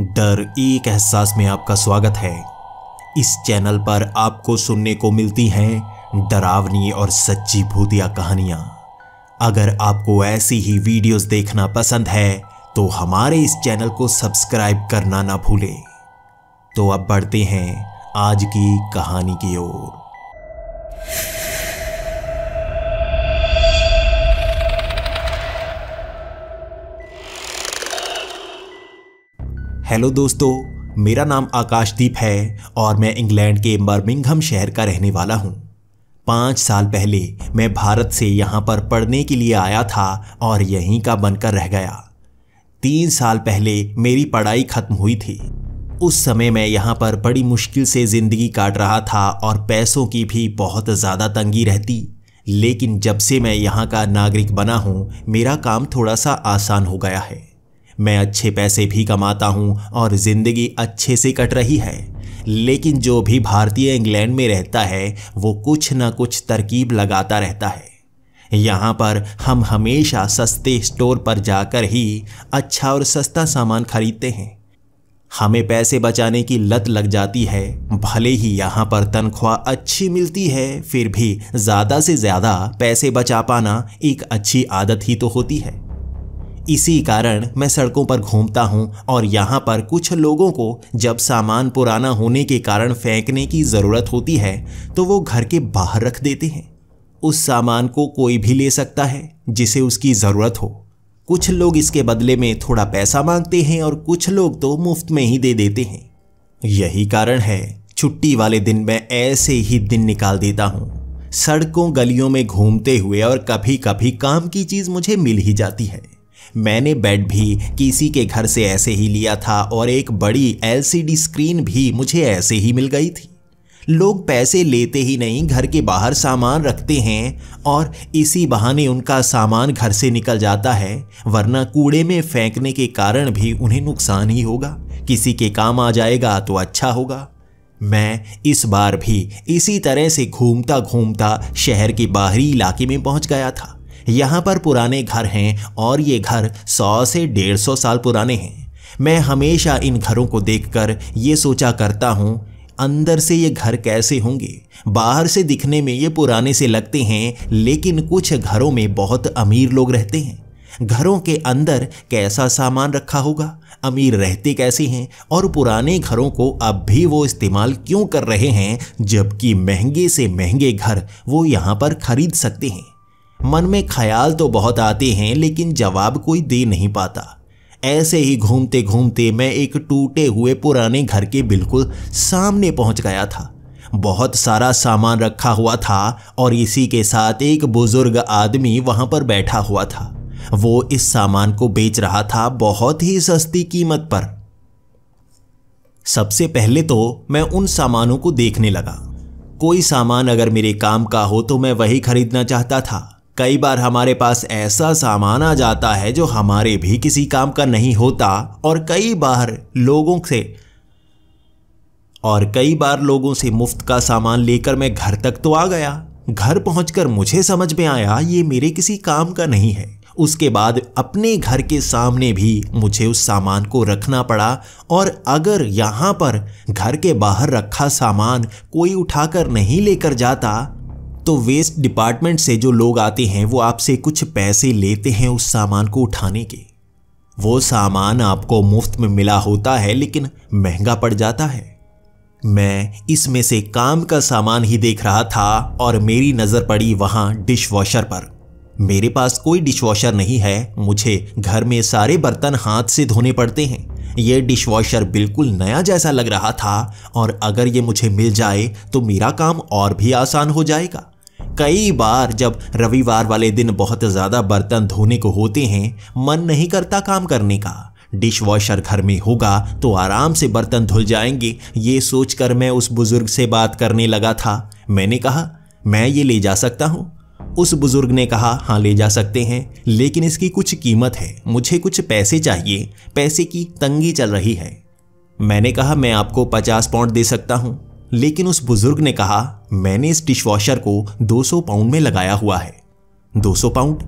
डर एक एहसास में आपका स्वागत है। इस चैनल पर आपको सुनने को मिलती हैं डरावनी और सच्ची भूतिया कहानियाँ। अगर आपको ऐसी ही वीडियोस देखना पसंद है तो हमारे इस चैनल को सब्सक्राइब करना ना भूलें। तो अब बढ़ते हैं आज की कहानी की ओर। हेलो दोस्तों, मेरा नाम आकाशदीप है और मैं इंग्लैंड के बर्मिंघम शहर का रहने वाला हूँ। पाँच साल पहले मैं भारत से यहाँ पर पढ़ने के लिए आया था और यहीं का बनकर रह गया। तीन साल पहले मेरी पढ़ाई खत्म हुई थी। उस समय मैं यहाँ पर बड़ी मुश्किल से ज़िंदगी काट रहा था और पैसों की भी बहुत ज़्यादा तंगी रहती। लेकिन जब से मैं यहाँ का नागरिक बना हूँ, मेरा काम थोड़ा सा आसान हो गया है। मैं अच्छे पैसे भी कमाता हूँ और ज़िंदगी अच्छे से कट रही है। लेकिन जो भी भारतीय इंग्लैंड में रहता है, वो कुछ ना कुछ तरकीब लगाता रहता है। यहाँ पर हम हमेशा सस्ते स्टोर पर जाकर ही अच्छा और सस्ता सामान खरीदते हैं। हमें पैसे बचाने की लत लग जाती है। भले ही यहाँ पर तनख्वाह अच्छी मिलती है, फिर भी ज़्यादा से ज़्यादा पैसे बचा पाना एक अच्छी आदत ही तो होती है। इसी कारण मैं सड़कों पर घूमता हूँ और यहाँ पर कुछ लोगों को जब सामान पुराना होने के कारण फेंकने की ज़रूरत होती है तो वो घर के बाहर रख देते हैं। उस सामान को कोई भी ले सकता है, जिसे उसकी ज़रूरत हो। कुछ लोग इसके बदले में थोड़ा पैसा मांगते हैं और कुछ लोग तो मुफ़्त में ही दे देते हैं। यही कारण है, छुट्टी वाले दिन मैं ऐसे ही दिन निकाल देता हूँ। सड़कों गलियों में घूमते हुए और कभी कभी काम की चीज़ मुझे मिल ही जाती है। मैंने बेड भी किसी के घर से ऐसे ही लिया था और एक बड़ी एलसीडी स्क्रीन भी मुझे ऐसे ही मिल गई थी। लोग पैसे लेते ही नहीं घर के बाहर सामान रखते हैं और इसी बहाने उनका सामान घर से निकल जाता है, वरना कूड़े में फेंकने के कारण भी उन्हें नुकसान ही होगा। किसी के काम आ जाएगा तो अच्छा होगा। मैं इस बार भी इसी तरह से घूमता घूमता शहर के बाहरी इलाके में पहुँच गया था। यहाँ पर पुराने घर हैं और ये घर सौ से डेढ़ सौ साल पुराने हैं। मैं हमेशा इन घरों को देखकर ये सोचा करता हूँ, अंदर से ये घर कैसे होंगे? बाहर से दिखने में ये पुराने से लगते हैं, लेकिन कुछ घरों में बहुत अमीर लोग रहते हैं। घरों के अंदर कैसा सामान रखा होगा? अमीर रहते कैसे हैं? और पुराने घरों को अब भी वो इस्तेमाल क्यों कर रहे हैं, जबकि महँगे से महँगे घर वो यहाँ पर खरीद सकते हैं? मन में ख्याल तो बहुत आते हैं, लेकिन जवाब कोई दे नहीं पाता। ऐसे ही घूमते घूमते मैं एक टूटे हुए पुराने घर के बिल्कुल सामने पहुँच गया था। बहुत सारा सामान रखा हुआ था और इसी के साथ एक बुज़ुर्ग आदमी वहाँ पर बैठा हुआ था। वो इस सामान को बेच रहा था बहुत ही सस्ती कीमत पर। सबसे पहले तो मैं उन सामानों को देखने लगा। कोई सामान अगर मेरे काम का हो तो मैं वही खरीदना चाहता था। कई बार हमारे पास ऐसा सामान आ जाता है जो हमारे भी किसी काम का नहीं होता और कई बार लोगों से, और कई बार लोगों से मुफ़्त का सामान लेकर मैं घर तक तो आ गया। घर पहुंचकर मुझे समझ में आया, ये मेरे किसी काम का नहीं है। उसके बाद अपने घर के सामने भी मुझे उस सामान को रखना पड़ा और अगर यहाँ पर घर के बाहर रखा सामान कोई उठाकर नहीं लेकर जाता तो वेस्ट डिपार्टमेंट से जो लोग आते हैं, वो आपसे कुछ पैसे लेते हैं उस सामान को उठाने के। वो सामान आपको मुफ़्त में मिला होता है, लेकिन महँगा पड़ जाता है। मैं इसमें से काम का सामान ही देख रहा था और मेरी नज़र पड़ी वहाँ डिश वॉशर पर। मेरे पास कोई डिश वॉशर नहीं है। मुझे घर में सारे बर्तन हाथ से धोने पड़ते हैं। यह डिश वॉशर बिल्कुल नया जैसा लग रहा था और अगर ये मुझे मिल जाए तो मेरा काम और भी आसान हो जाएगा। कई बार जब रविवार वाले दिन बहुत ज़्यादा बर्तन धोने को होते हैं, मन नहीं करता काम करने का। डिश वॉशर घर में होगा तो आराम से बर्तन धुल जाएँगे, ये सोचकर मैं उस बुज़ुर्ग से बात करने लगा था। मैंने कहा, मैं ये ले जा सकता हूँ? उस बुज़ुर्ग ने कहा हाँ ले जा सकते हैं, लेकिन इसकी कुछ कीमत है। मुझे कुछ पैसे चाहिए, पैसे की तंगी चल रही है। मैंने कहा, मैं आपको पचास पाउंड दे सकता हूँ। लेकिन उस बुज़ुर्ग ने कहा, मैंने इस डिशवॉशर को 200 पाउंड में लगाया हुआ है। 200 पाउंड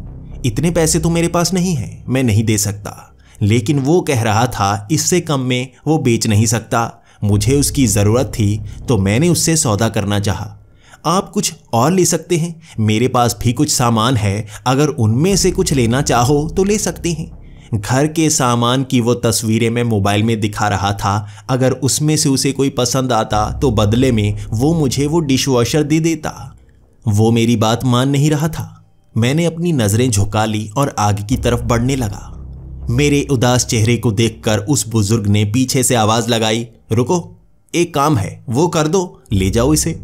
इतने पैसे तो मेरे पास नहीं है, मैं नहीं दे सकता। लेकिन वो कह रहा था, इससे कम में वो बेच नहीं सकता। मुझे उसकी ज़रूरत थी तो मैंने उससे सौदा करना चाहा। आप कुछ और ले सकते हैं? मेरे पास भी कुछ सामान है। अगर उनमें से कुछ लेना चाहो तो ले सकते हैं। घर के सामान की वो तस्वीरें मैं मोबाइल में दिखा रहा था। अगर उसमें से उसे कोई पसंद आता तो बदले में वो मुझे वो डिश वॉशर दे देता। वो मेरी बात मान नहीं रहा था। मैंने अपनी नज़रें झुका ली और आगे की तरफ़ बढ़ने लगा। मेरे उदास चेहरे को देखकर उस बुज़ुर्ग ने पीछे से आवाज़ लगाई, रुको, एक काम है, वो कर दो, ले जाओ इसे।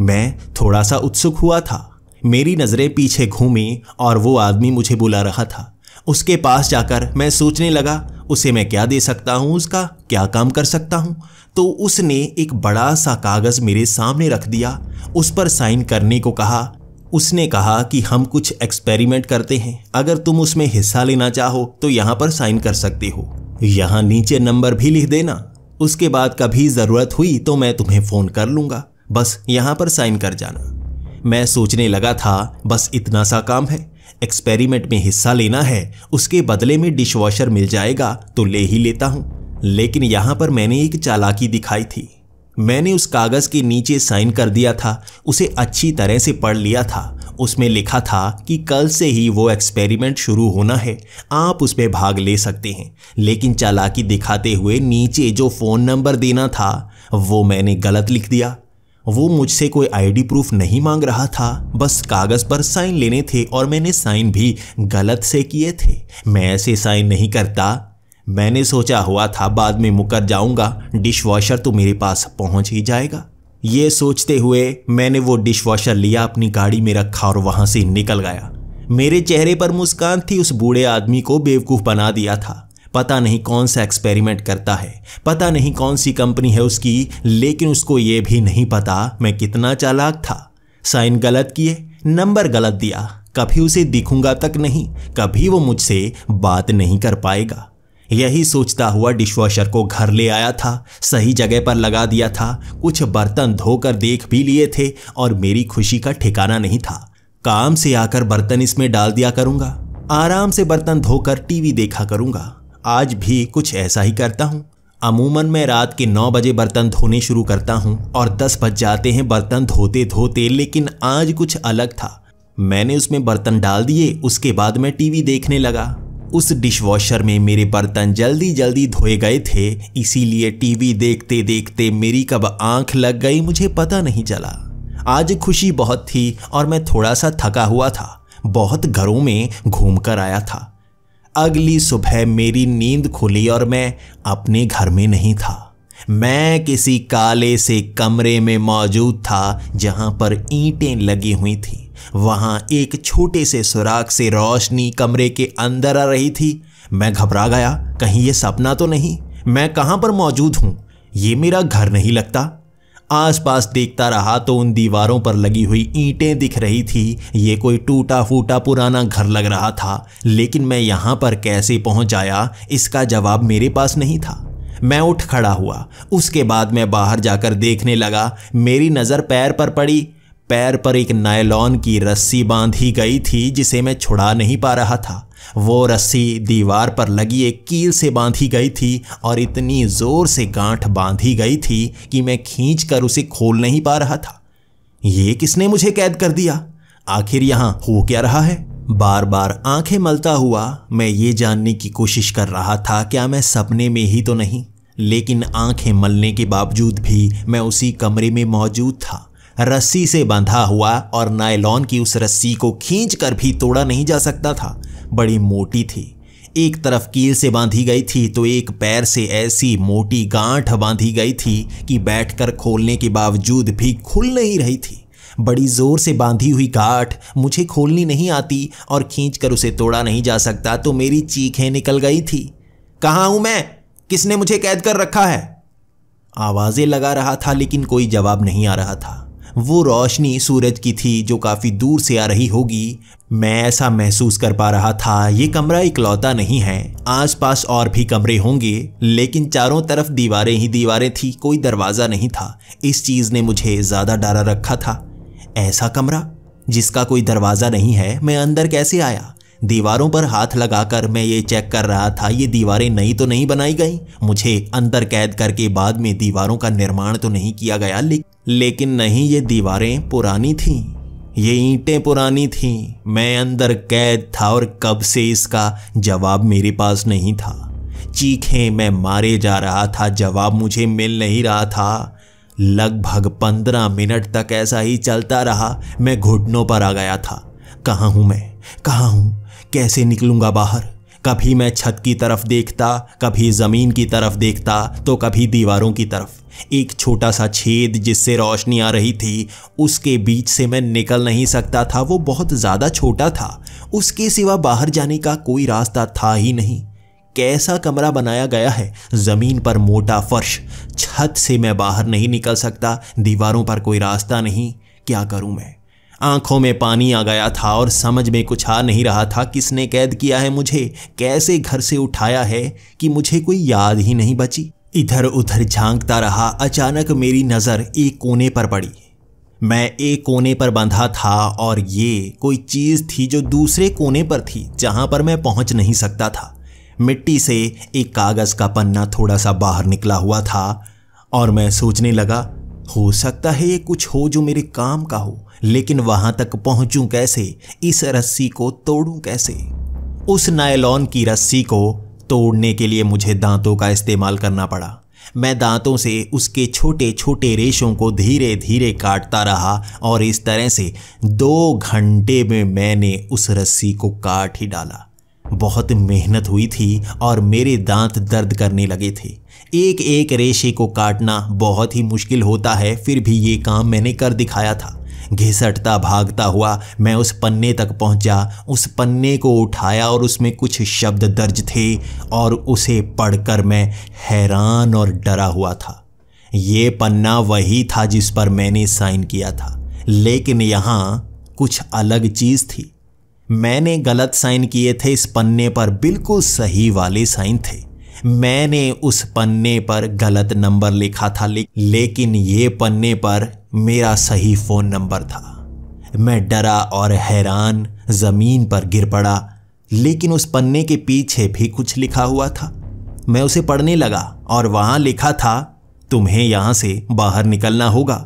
मैं थोड़ा सा उत्सुक हुआ था। मेरी नज़रें पीछे घूमी और वो आदमी मुझे बुला रहा था। उसके पास जाकर मैं सोचने लगा, उसे मैं क्या दे सकता हूँ? उसका क्या काम कर सकता हूँ? तो उसने एक बड़ा सा कागज़ मेरे सामने रख दिया। उस पर साइन करने को कहा। उसने कहा कि हम कुछ एक्सपेरिमेंट करते हैं। अगर तुम उसमें हिस्सा लेना चाहो तो यहाँ पर साइन कर सकते हो। यहाँ नीचे नंबर भी लिख देना। उसके बाद कभी ज़रूरत हुई तो मैं तुम्हें फ़ोन कर लूँगा। बस यहाँ पर साइन कर जाना। मैं सोचने लगा था, बस इतना सा काम है। एक्सपेरिमेंट में हिस्सा लेना है, उसके बदले में डिशवॉशर मिल जाएगा तो ले ही लेता हूँ। लेकिन यहाँ पर मैंने एक चालाकी दिखाई थी। मैंने उस कागज़ के नीचे साइन कर दिया था, उसे अच्छी तरह से पढ़ लिया था। उसमें लिखा था कि कल से ही वो एक्सपेरिमेंट शुरू होना है, आप उस पर भाग ले सकते हैं। लेकिन चालाकी दिखाते हुए नीचे जो फ़ोन नंबर देना था, वो मैंने गलत लिख दिया। वो मुझसे कोई आईडी प्रूफ नहीं मांग रहा था। बस कागज़ पर साइन लेने थे और मैंने साइन भी गलत से किए थे। मैं ऐसे साइन नहीं करता। मैंने सोचा हुआ था बाद में मुकर जाऊँगा। डिश वॉशर तो मेरे पास पहुँच ही जाएगा। ये सोचते हुए मैंने वो डिश वॉशर लिया अपनी गाड़ी में रखा और वहाँ से निकल गया। मेरे चेहरे पर मुस्कान थी। उस बूढ़े आदमी को बेवकूफ़ बना दिया था। पता नहीं कौन सा एक्सपेरिमेंट करता है, पता नहीं कौन सी कंपनी है उसकी, लेकिन उसको ये भी नहीं पता मैं कितना चालाक था। साइन गलत किए, नंबर गलत दिया, कभी उसे दिखूँगा तक नहीं, कभी वो मुझसे बात नहीं कर पाएगा। यही सोचता हुआ डिशवॉशर को घर ले आया था, सही जगह पर लगा दिया था, कुछ बर्तन धोकर देख भी लिए थे और मेरी खुशी का ठिकाना नहीं था। काम से आकर बर्तन इसमें डाल दिया करूँगा, आराम से बर्तन धोकर टीवी देखा करूँगा। आज भी कुछ ऐसा ही करता हूँ। अमूमन मैं रात के नौ बजे बर्तन धोने शुरू करता हूँ और दस बज जाते हैं बर्तन धोते धोते, लेकिन आज कुछ अलग था। मैंने उसमें बर्तन डाल दिए, उसके बाद मैं टीवी देखने लगा। उस डिशवॉशर में मेरे बर्तन जल्दी जल्दी धोए गए थे, इसीलिए टीवी देखते देखते मेरी कब आँख लग गई मुझे पता नहीं चला। आज खुशी बहुत थी और मैं थोड़ा सा थका हुआ था। बहुत घरों में घूमकर आया था। अगली सुबह मेरी नींद खुली और मैं अपने घर में नहीं था। मैं किसी काले से कमरे में मौजूद था जहाँ पर ईंटें लगी हुई थी। वहाँ एक छोटे से सुराख से रोशनी कमरे के अंदर आ रही थी। मैं घबरा गया, कहीं ये सपना तो नहीं? मैं कहाँ पर मौजूद हूँ? ये मेरा घर नहीं लगता। आसपास देखता रहा तो उन दीवारों पर लगी हुई ईंटें दिख रही थी। ये कोई टूटा फूटा पुराना घर लग रहा था। लेकिन मैं यहाँ पर कैसे पहुँच आया, इसका जवाब मेरे पास नहीं था। मैं उठ खड़ा हुआ। उसके बाद मैं बाहर जाकर देखने लगा। मेरी नज़र पैर पर पड़ी। पैर पर एक नायलॉन की रस्सी बांधी गई थी, जिसे मैं छुड़ा नहीं पा रहा था। वो रस्सी दीवार पर लगी एक कील से बांधी गई थी और इतनी ज़ोर से गांठ बांधी गई थी कि मैं खींच कर उसे खोल नहीं पा रहा था। ये किसने मुझे कैद कर दिया? आखिर यहाँ हो क्या रहा है? बार बार आँखें मलता हुआ मैं ये जानने की कोशिश कर रहा था, क्या मैं सपने में ही तो नहीं? लेकिन आँखें मलने के बावजूद भी मैं उसी कमरे में मौजूद था। रस्सी से बंधा हुआ और नायलॉन की उस रस्सी को खींचकर भी तोड़ा नहीं जा सकता था। बड़ी मोटी थी। एक तरफ़ कील से बांधी गई थी तो एक पैर से ऐसी मोटी गांठ बांधी गई थी कि बैठकर खोलने के बावजूद भी खुल नहीं रही थी। बड़ी ज़ोर से बांधी हुई गांठ मुझे खोलनी नहीं आती और खींचकर उसे तोड़ा नहीं जा सकता तो मेरी चीखें निकल गई थी। कहाँ हूँ मैं? किसने मुझे कैद कर रखा है? आवाज़ें लगा रहा था लेकिन कोई जवाब नहीं आ रहा था। वो रोशनी सूरज की थी जो काफ़ी दूर से आ रही होगी। मैं ऐसा महसूस कर पा रहा था, ये कमरा इकलौता नहीं है। आसपास और भी कमरे होंगे, लेकिन चारों तरफ़ दीवारें ही दीवारें थी, कोई दरवाज़ा नहीं था। इस चीज़ ने मुझे ज़्यादा डरा रखा था। ऐसा कमरा, जिसका कोई दरवाज़ा नहीं है, मैं अंदर कैसे आया? दीवारों पर हाथ लगाकर मैं ये चेक कर रहा था ये दीवारें नई तो नहीं बनाई गई। मुझे अंदर कैद करके बाद में दीवारों का निर्माण तो नहीं किया गया ले, लेकिन नहीं ये दीवारें पुरानी थीं। ये ईंटें पुरानी थीं। मैं अंदर कैद था और कब से इसका जवाब मेरे पास नहीं था। चीखें मैं मारे जा रहा था जवाब मुझे मिल नहीं रहा था। लगभग पंद्रह मिनट तक ऐसा ही चलता रहा। मैं घुटनों पर आ गया था। कहाँ हूँ मैं? कहाँ हूँ? कैसे निकलूँगा बाहर? कभी मैं छत की तरफ़ देखता, कभी ज़मीन की तरफ़ देखता तो कभी दीवारों की तरफ़। एक छोटा सा छेद जिससे रोशनी आ रही थी, उसके बीच से मैं निकल नहीं सकता था, वो बहुत ज़्यादा छोटा था। उसके सिवा बाहर जाने का कोई रास्ता था ही नहीं। कैसा कमरा बनाया गया है? ज़मीन पर मोटा फर्श। छत से मैं बाहर नहीं निकल सकता। दीवारों पर कोई रास्ता नहीं। क्या करूँ मैं? आँखों में पानी आ गया था और समझ में कुछ आ नहीं रहा था, किसने कैद किया है मुझे? कैसे घर से उठाया है कि मुझे कोई याद ही नहीं बची? इधर उधर झांकता रहा, अचानक मेरी नज़र एक कोने पर पड़ी। मैं एक कोने पर बंधा था और ये कोई चीज़ थी जो दूसरे कोने पर थी, जहाँ पर मैं पहुँच नहीं सकता था। मिट्टी से एक कागज़ का पन्ना थोड़ा सा बाहर निकला हुआ था और मैं सोचने लगा, हो सकता है ये कुछ हो जो मेरे काम का हो। लेकिन वहाँ तक पहुंचूं कैसे? इस रस्सी को तोड़ूं कैसे? उस नायलॉन की रस्सी को तोड़ने के लिए मुझे दांतों का इस्तेमाल करना पड़ा। मैं दांतों से उसके छोटे छोटे रेशों को धीरे धीरे काटता रहा और इस तरह से दो घंटे में मैंने उस रस्सी को काट ही डाला। बहुत मेहनत हुई थी और मेरे दांत दर्द करने लगे थे। एक एक रेशे को काटना बहुत ही मुश्किल होता है, फिर भी ये काम मैंने कर दिखाया था। घिसटता भागता हुआ मैं उस पन्ने तक पहुँचा, उस पन्ने को उठाया और उसमें कुछ शब्द दर्ज थे और उसे पढ़कर मैं हैरान और डरा हुआ था। ये पन्ना वही था जिस पर मैंने साइन किया था, लेकिन यहाँ कुछ अलग चीज़ थी। मैंने गलत साइन किए थे, इस पन्ने पर बिल्कुल सही वाले साइन थे। मैंने उस पन्ने पर गलत नंबर लिखा था ले, लेकिन ये पन्ने पर मेरा सही फ़ोन नंबर था। मैं डरा और हैरान ज़मीन पर गिर पड़ा लेकिन उस पन्ने के पीछे भी कुछ लिखा हुआ था। मैं उसे पढ़ने लगा और वहाँ लिखा था तुम्हें यहाँ से बाहर निकलना होगा।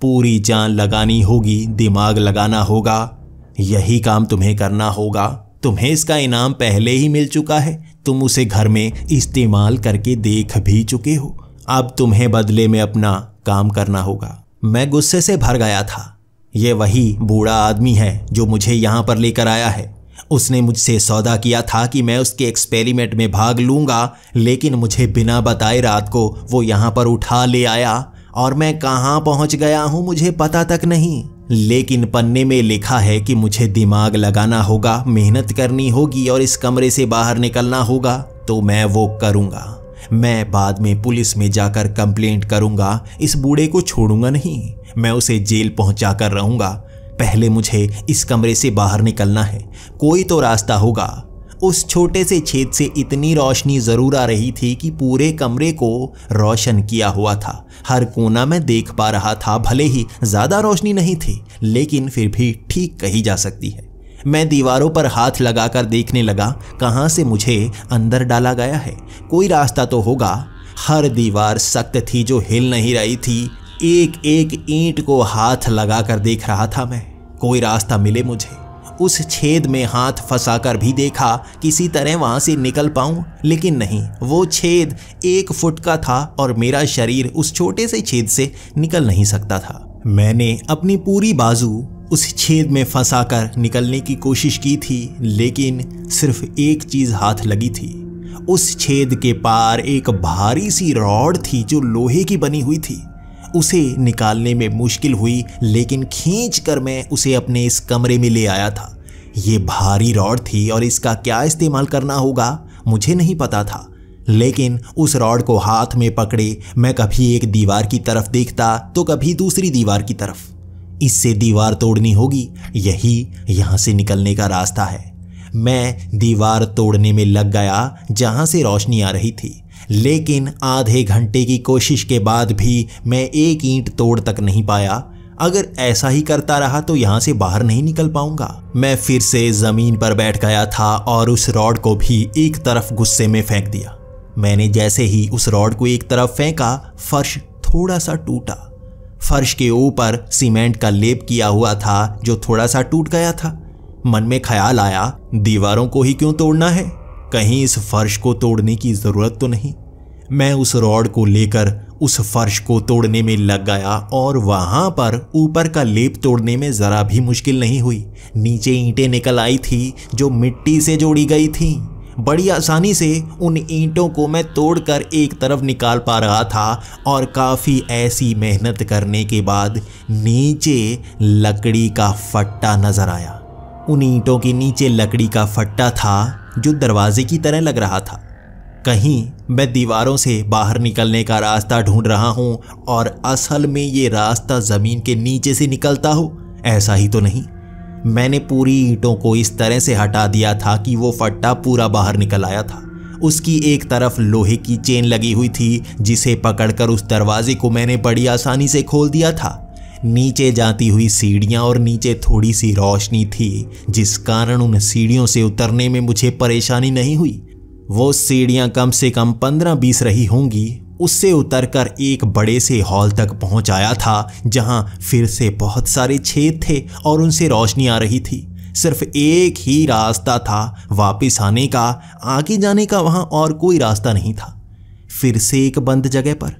पूरी जान लगानी होगी दिमाग लगाना होगा यही काम तुम्हें करना होगा। तुम्हें इसका इनाम पहले ही मिल चुका है। तुम उसे घर में इस्तेमाल करके देख भी चुके हो। अब तुम्हें बदले में अपना काम करना होगा। मैं गुस्से से भर गया था। यह वही बूढ़ा आदमी है जो मुझे यहाँ पर लेकर आया है। उसने मुझसे सौदा किया था कि मैं उसके एक्सपेरिमेंट में भाग लूँगा, लेकिन मुझे बिना बताए रात को वो यहाँ पर उठा ले आया, और मैं कहाँ पहुँच गया हूँ मुझे पता तक नहीं। लेकिन पन्ने में लिखा है कि मुझे दिमाग लगाना होगा, मेहनत करनी होगी और इस कमरे से बाहर निकलना होगा तो मैं वो करूँगा। मैं बाद में पुलिस में जाकर कंप्लेंट करूँगा, इस बूढ़े को छोड़ूँगा नहीं। मैं उसे जेल पहुँचा कर रहूँगा। पहले मुझे इस कमरे से बाहर निकलना है। कोई तो रास्ता होगा। उस छोटे से छेद से इतनी रोशनी ज़रूर आ रही थी कि पूरे कमरे को रोशन किया हुआ था। हर कोना में देख पा रहा था, भले ही ज़्यादा रोशनी नहीं थी, लेकिन फिर भी ठीक कही जा सकती है। मैं दीवारों पर हाथ लगाकर देखने लगा, कहाँ से मुझे अंदर डाला गया है। कोई रास्ता तो होगा। हर दीवार सख्त थी जो हिल नहीं रही थी। एक एक ईंट को हाथ लगाकर देख रहा था मैं। कोई रास्ता मिले मुझे। उस छेद में हाथ फंसाकर भी देखा, किसी तरह वहाँ से निकल पाऊँ। लेकिन नहीं, वो छेद एक फुट का था और मेरा शरीर उस छोटे से छेद से निकल नहीं सकता था। मैंने अपनी पूरी बाजू उस छेद में फंसाकर निकलने की कोशिश की थी, लेकिन सिर्फ़ एक चीज़ हाथ लगी थी। उस छेद के पार एक भारी सी रॉड थी जो लोहे की बनी हुई थी। उसे निकालने में मुश्किल हुई, लेकिन खींच कर मैं उसे अपने इस कमरे में ले आया था। ये भारी रॉड थी और इसका क्या इस्तेमाल करना होगा, मुझे नहीं पता था। लेकिन उस रॉड को हाथ में पकड़े, मैं कभी एक दीवार की तरफ़ देखता तो कभी दूसरी दीवार की तरफ़। इससे दीवार तोड़नी होगी, यही यहाँ से निकलने का रास्ता है। मैं दीवार तोड़ने में लग गया, जहाँ से रोशनी आ रही थी। लेकिन आधे घंटे की कोशिश के बाद भी मैं एक ईंट तोड़ तक नहीं पाया। अगर ऐसा ही करता रहा तो यहाँ से बाहर नहीं निकल पाऊँगा। मैं फिर से ज़मीन पर बैठ गया था और उस रॉड को भी एक तरफ़ गुस्से में फेंक दिया। मैंने जैसे ही उस रॉड को एक तरफ़ फेंका, फर्श थोड़ा सा टूटा। फर्श के ऊपर सीमेंट का लेप किया हुआ था, जो थोड़ा सा टूट गया था। मन में ख्याल आया, दीवारों को ही क्यों तोड़ना है? कहीं इस फर्श को तोड़ने की ज़रूरत तो नहीं। मैं उस रॉड को लेकर उस फर्श को तोड़ने में लग गया और वहाँ पर ऊपर का लेप तोड़ने में जरा भी मुश्किल नहीं हुई। नीचे ईंटें निकल आई थी, जो मिट्टी से जोड़ी गई थी। बड़ी आसानी से उन ईंटों को मैं तोड़कर एक तरफ़ निकाल पा रहा था और काफ़ी ऐसी मेहनत करने के बाद नीचे लकड़ी का फट्टा नज़र आया। उन ईंटों के नीचे लकड़ी का फट्टा था, जो दरवाजे की तरह लग रहा था। कहीं मैं दीवारों से बाहर निकलने का रास्ता ढूंढ रहा हूँ और असल में ये रास्ता ज़मीन के नीचे से निकलता हो, ऐसा ही तो नहीं। मैंने पूरी ईंटों को इस तरह से हटा दिया था कि वो फट्टा पूरा बाहर निकल आया था। उसकी एक तरफ़ लोहे की चेन लगी हुई थी, जिसे पकड़कर उस दरवाजे को मैंने बड़ी आसानी से खोल दिया था। नीचे जाती हुई सीढ़ियाँ और नीचे थोड़ी सी रोशनी थी, जिस कारण उन सीढ़ियों से उतरने में मुझे परेशानी नहीं हुई। वो सीढ़ियाँ कम से कम पंद्रह बीस रही होंगी, उससे उतरकर एक बड़े से हॉल तक पहुँच आया था, जहाँ फिर से बहुत सारे छेद थे और उनसे रोशनी आ रही थी। सिर्फ़ एक ही रास्ता था वापस आने का, आगे जाने का वहाँ और कोई रास्ता नहीं था। फिर से एक बंद जगह पर।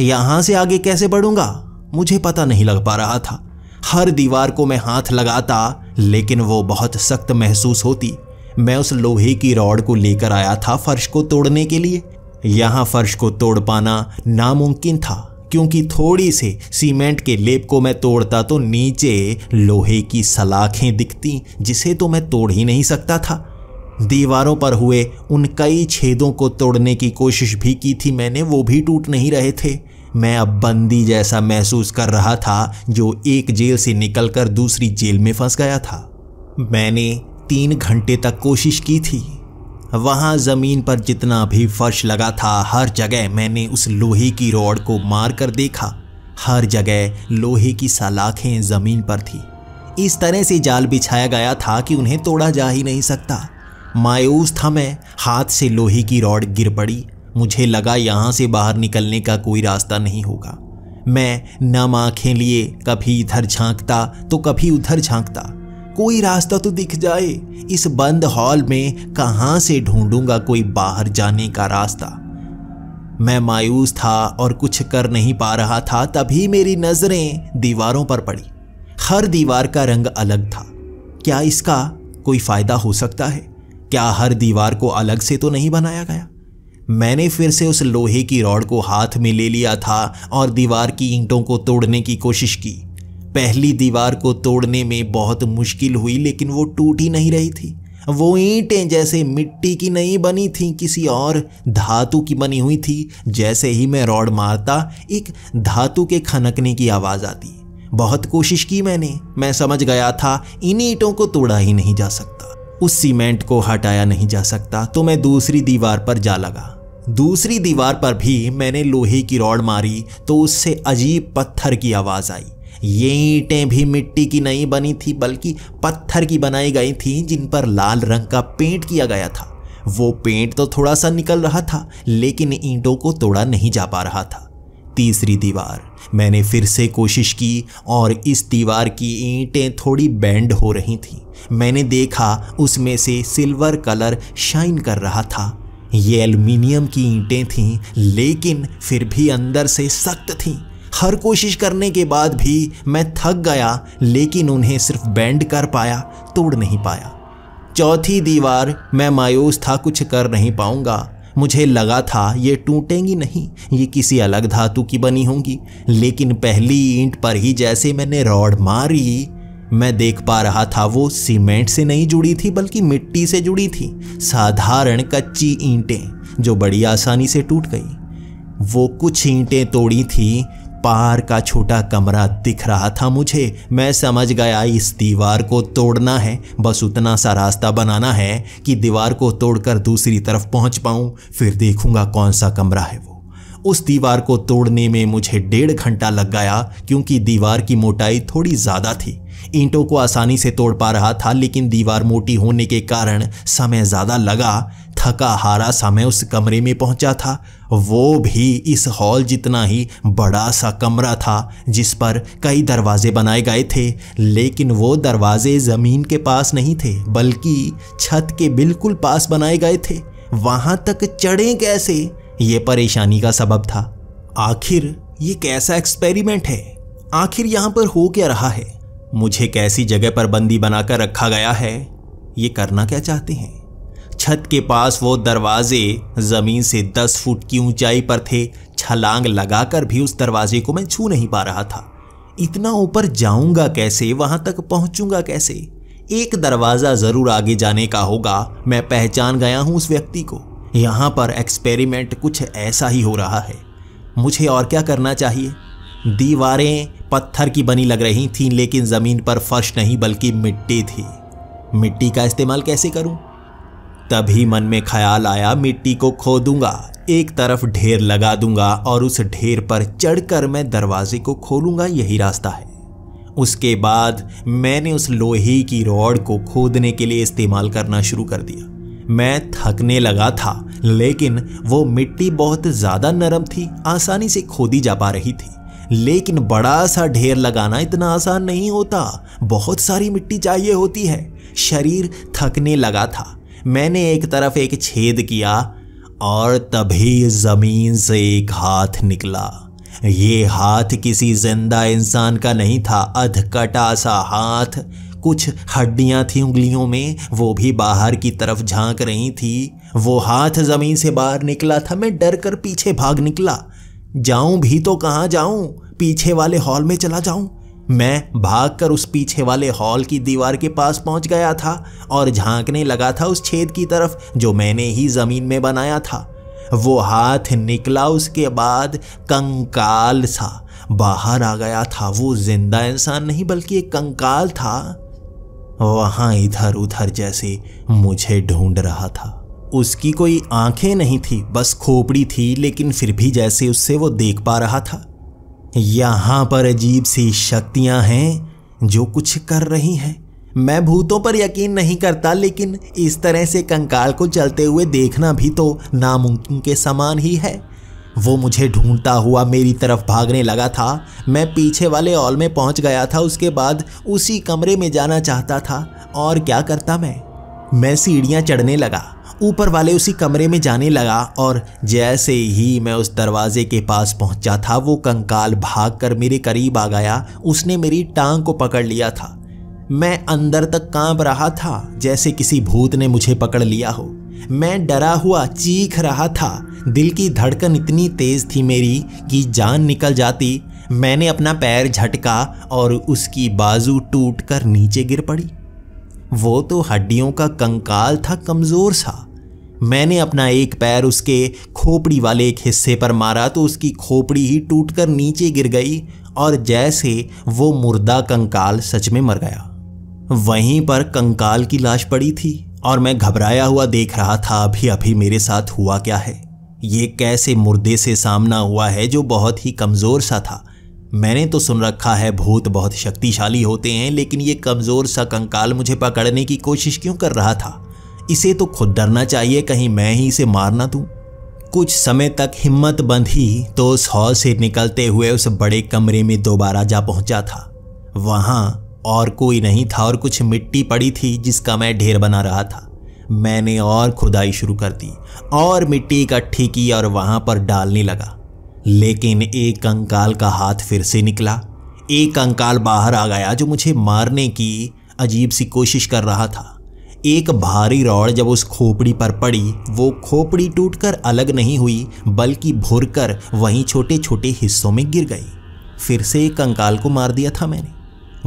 यहाँ से आगे कैसे बढ़ूँगा? मुझे पता नहीं लग पा रहा था। हर दीवार को मैं हाथ लगाता, लेकिन वो बहुत सख्त महसूस होती। मैं उस लोहे की रॉड को लेकर आया था फर्श को तोड़ने के लिए। यहाँ फर्श को तोड़ पाना नामुमकिन था, क्योंकि थोड़ी से सीमेंट के लेप को मैं तोड़ता तो नीचे लोहे की सलाखें दिखती, जिसे तो मैं तोड़ ही नहीं सकता था। दीवारों पर हुए उन कई छेदों को तोड़ने की कोशिश भी की थी मैंने, वो भी टूट नहीं रहे थे। मैं अब बंदी जैसा महसूस कर रहा था, जो एक जेल से निकलकर दूसरी जेल में फंस गया था। मैंने तीन घंटे तक कोशिश की थी। वहाँ ज़मीन पर जितना भी फर्श लगा था, हर जगह मैंने उस लोहे की रॉड को मार कर देखा। हर जगह लोहे की सलाखें ज़मीन पर थी। इस तरह से जाल बिछाया गया था कि उन्हें तोड़ा जा ही नहीं सकता। मायूस था मैं। हाथ से लोहे की रॉड गिर पड़ी। मुझे लगा यहाँ से बाहर निकलने का कोई रास्ता नहीं होगा। मैं नम आँखें लिए कभी इधर झांकता तो कभी उधर झांकता। कोई रास्ता तो दिख जाए। इस बंद हॉल में कहाँ से ढूंढूँगा कोई बाहर जाने का रास्ता? मैं मायूस था और कुछ कर नहीं पा रहा था, तभी मेरी नज़रें दीवारों पर पड़ी। हर दीवार का रंग अलग था। क्या इसका कोई फ़ायदा हो सकता है? क्या हर दीवार को अलग से तो नहीं बनाया गया? मैंने फिर से उस लोहे की रॉड को हाथ में ले लिया था और दीवार की ईंटों को तोड़ने की कोशिश की। पहली दीवार को तोड़ने में बहुत मुश्किल हुई, लेकिन वो टूट ही नहीं रही थी। वो ईंटें जैसे मिट्टी की नहीं बनी थी, किसी और धातु की बनी हुई थी। जैसे ही मैं रॉड मारता, एक धातु के खनकने की आवाज़ आती। बहुत कोशिश की मैंने, मैं समझ गया था, इन ईंटों को तोड़ा ही नहीं जा सकता। उस सीमेंट को हटाया नहीं जा सकता तो मैं दूसरी दीवार पर जा लगा। दूसरी दीवार पर भी मैंने लोहे की रॉड मारी तो उससे अजीब पत्थर की आवाज़ आई। ये ईंटें भी मिट्टी की नहीं बनी थी, बल्कि पत्थर की बनाई गई थी, जिन पर लाल रंग का पेंट किया गया था। वो पेंट तो थोड़ा सा निकल रहा था, लेकिन ईंटों को तोड़ा नहीं जा पा रहा था। तीसरी दीवार, मैंने फिर से कोशिश की, और इस दीवार की ईंटें थोड़ी बैंड हो रही थीं। मैंने देखा, उसमें से सिल्वर कलर शाइन कर रहा था। ये एल्युमिनियम की ईंटें थीं, लेकिन फिर भी अंदर से सख्त थीं। हर कोशिश करने के बाद भी मैं थक गया, लेकिन उन्हें सिर्फ़ बैंड कर पाया, तोड़ नहीं पाया। चौथी दीवार, मैं मायूस था, कुछ कर नहीं पाऊँगा। मुझे लगा था, ये टूटेंगी नहीं, ये किसी अलग धातु की बनी होंगी। लेकिन पहली ईंट पर ही जैसे मैंने रॉड मारी, मैं देख पा रहा था, वो सीमेंट से नहीं जुड़ी थी, बल्कि मिट्टी से जुड़ी थी। साधारण कच्ची ईंटें, जो बड़ी आसानी से टूट गई। वो कुछ ईंटें तोड़ी थी पार का छोटा कमरा दिख रहा था मुझे। मैं समझ गया, इस दीवार को तोड़ना है। बस उतना सा रास्ता बनाना है कि दीवार को तोड़कर दूसरी तरफ़ पहुँच पाऊँ। फिर देखूँगा कौन सा कमरा है वो। उस दीवार को तोड़ने में मुझे डेढ़ घंटा लग गया, क्योंकि दीवार की मोटाई थोड़ी ज़्यादा थी। ईंटों को आसानी से तोड़ पा रहा था, लेकिन दीवार मोटी होने के कारण समय ज़्यादा लगा। थका हारा सा मैं उस कमरे में पहुँचा था। वो भी इस हॉल जितना ही बड़ा सा कमरा था, जिस पर कई दरवाजे बनाए गए थे, लेकिन वो दरवाजे ज़मीन के पास नहीं थे, बल्कि छत के बिल्कुल पास बनाए गए थे। वहाँ तक चढ़े कैसे? ये परेशानी का सबब था। आखिर ये कैसा एक्सपेरिमेंट है? आखिर यहाँ पर हो क्या रहा है? मुझे कैसी जगह पर बंदी बनाकर रखा गया है? ये करना क्या चाहते हैं? छत के पास वो दरवाजे ज़मीन से दस फुट की ऊंचाई पर थे। छलांग लगाकर भी उस दरवाजे को मैं छू नहीं पा रहा था। इतना ऊपर जाऊँगा कैसे? वहाँ तक पहुंचूँगा कैसे? एक दरवाज़ा ज़रूर आगे जाने का होगा। मैं पहचान गया हूँ उस व्यक्ति को। यहाँ पर एक्सपेरिमेंट कुछ ऐसा ही हो रहा है। मुझे और क्या करना चाहिए? दीवारें पत्थर की बनी लग रही थी, लेकिन ज़मीन पर फर्श नहीं, बल्कि मिट्टी थी। मिट्टी का इस्तेमाल कैसे करूँ? तभी मन में ख्याल आया, मिट्टी को खोदूँगा, एक तरफ़ ढेर लगा दूँगा और उस ढेर पर चढ़कर मैं दरवाजे को खोलूँगा, यही रास्ता है। उसके बाद मैंने उस लोहे की रॉड को खोदने के लिए इस्तेमाल करना शुरू कर दिया। मैं थकने लगा था, लेकिन वो मिट्टी बहुत ज़्यादा नरम थी, आसानी से खोदी जा पा रही थी। लेकिन बड़ा सा ढेर लगाना इतना आसान नहीं होता। बहुत सारी मिट्टी चाहिए होती है। शरीर थकने लगा था। मैंने एक तरफ़ एक छेद किया और तभी ज़मीन से एक हाथ निकला। ये हाथ किसी ज़िंदा इंसान का नहीं था। अधकटा सा हाथ। कुछ हड्डियाँ थी उंगलियों में। वो भी बाहर की तरफ़ झाँक रही थी। वो हाथ ज़मीन से बाहर निकला था। मैं डर कर पीछे भाग निकला। जाऊँ भी तो कहाँ जाऊँ? पीछे वाले हॉल में चला जाऊँ? मैं भागकर उस पीछे वाले हॉल की दीवार के पास पहुँच गया था और झांकने लगा था उस छेद की तरफ़ जो मैंने ही ज़मीन में बनाया था। वो हाथ निकला उसके बाद कंकाल सा। बाहर आ गया था। वो ज़िंदा इंसान नहीं, बल्कि एक कंकाल था। वहाँ इधर उधर जैसे मुझे ढूंढ रहा था। उसकी कोई आँखें नहीं थी, बस खोपड़ी थी, लेकिन फिर भी जैसे उससे वो देख पा रहा था। यहाँ पर अजीब सी शक्तियाँ हैं जो कुछ कर रही हैं। मैं भूतों पर यकीन नहीं करता, लेकिन इस तरह से कंकाल को चलते हुए देखना भी तो नामुमकिन के समान ही है। वो मुझे ढूंढता हुआ मेरी तरफ़ भागने लगा था। मैं पीछे वाले हॉल में पहुँच गया था, उसके बाद उसी कमरे में जाना चाहता था। और क्या करता मैं? मैं सीढ़ियाँ चढ़ने लगा। ऊपर वाले उसी कमरे में जाने लगा और जैसे ही मैं उस दरवाजे के पास पहुँचा था, वो कंकाल भागकर मेरे करीब आ गया। उसने मेरी टांग को पकड़ लिया था। मैं अंदर तक काँप रहा था, जैसे किसी भूत ने मुझे पकड़ लिया हो। मैं डरा हुआ चीख रहा था। दिल की धड़कन इतनी तेज थी मेरी कि जान निकल जाती। मैंने अपना पैर झटका और उसकी बाजू टूटकर नीचे गिर पड़ी। वो तो हड्डियों का कंकाल था, कमज़ोर सा। मैंने अपना एक पैर उसके खोपड़ी वाले एक हिस्से पर मारा तो उसकी खोपड़ी ही टूटकर नीचे गिर गई और जैसे वो मुर्दा कंकाल सच में मर गया। वहीं पर कंकाल की लाश पड़ी थी और मैं घबराया हुआ देख रहा था, अभी अभी मेरे साथ हुआ क्या है? ये कैसे मुर्दे से सामना हुआ है जो बहुत ही कमज़ोर सा था? मैंने तो सुन रखा है भूत बहुत शक्तिशाली होते हैं, लेकिन ये कमज़ोर सा कंकाल मुझे पकड़ने की कोशिश क्यों कर रहा था? इसे तो खुद डरना चाहिए, कहीं मैं ही इसे मार ना दूँ। कुछ समय तक हिम्मत बंधी तो उस हॉल से निकलते हुए उस बड़े कमरे में दोबारा जा पहुँचा था। वहाँ और कोई नहीं था और कुछ मिट्टी पड़ी थी जिसका मैं ढेर बना रहा था। मैंने और खुदाई शुरू कर दी, और मिट्टी इकट्ठी की और वहाँ पर डालने लगा। लेकिन एक अंकाल का हाथ फिर से निकला। एक अंकाल बाहर आ गया जो मुझे मारने की अजीब सी कोशिश कर रहा था। एक भारी रॉड जब उस खोपड़ी पर पड़ी, वो खोपड़ी टूटकर अलग नहीं हुई, बल्कि भुरकर वहीं छोटे छोटे हिस्सों में गिर गई। फिर से एक कंकाल को मार दिया था मैंने।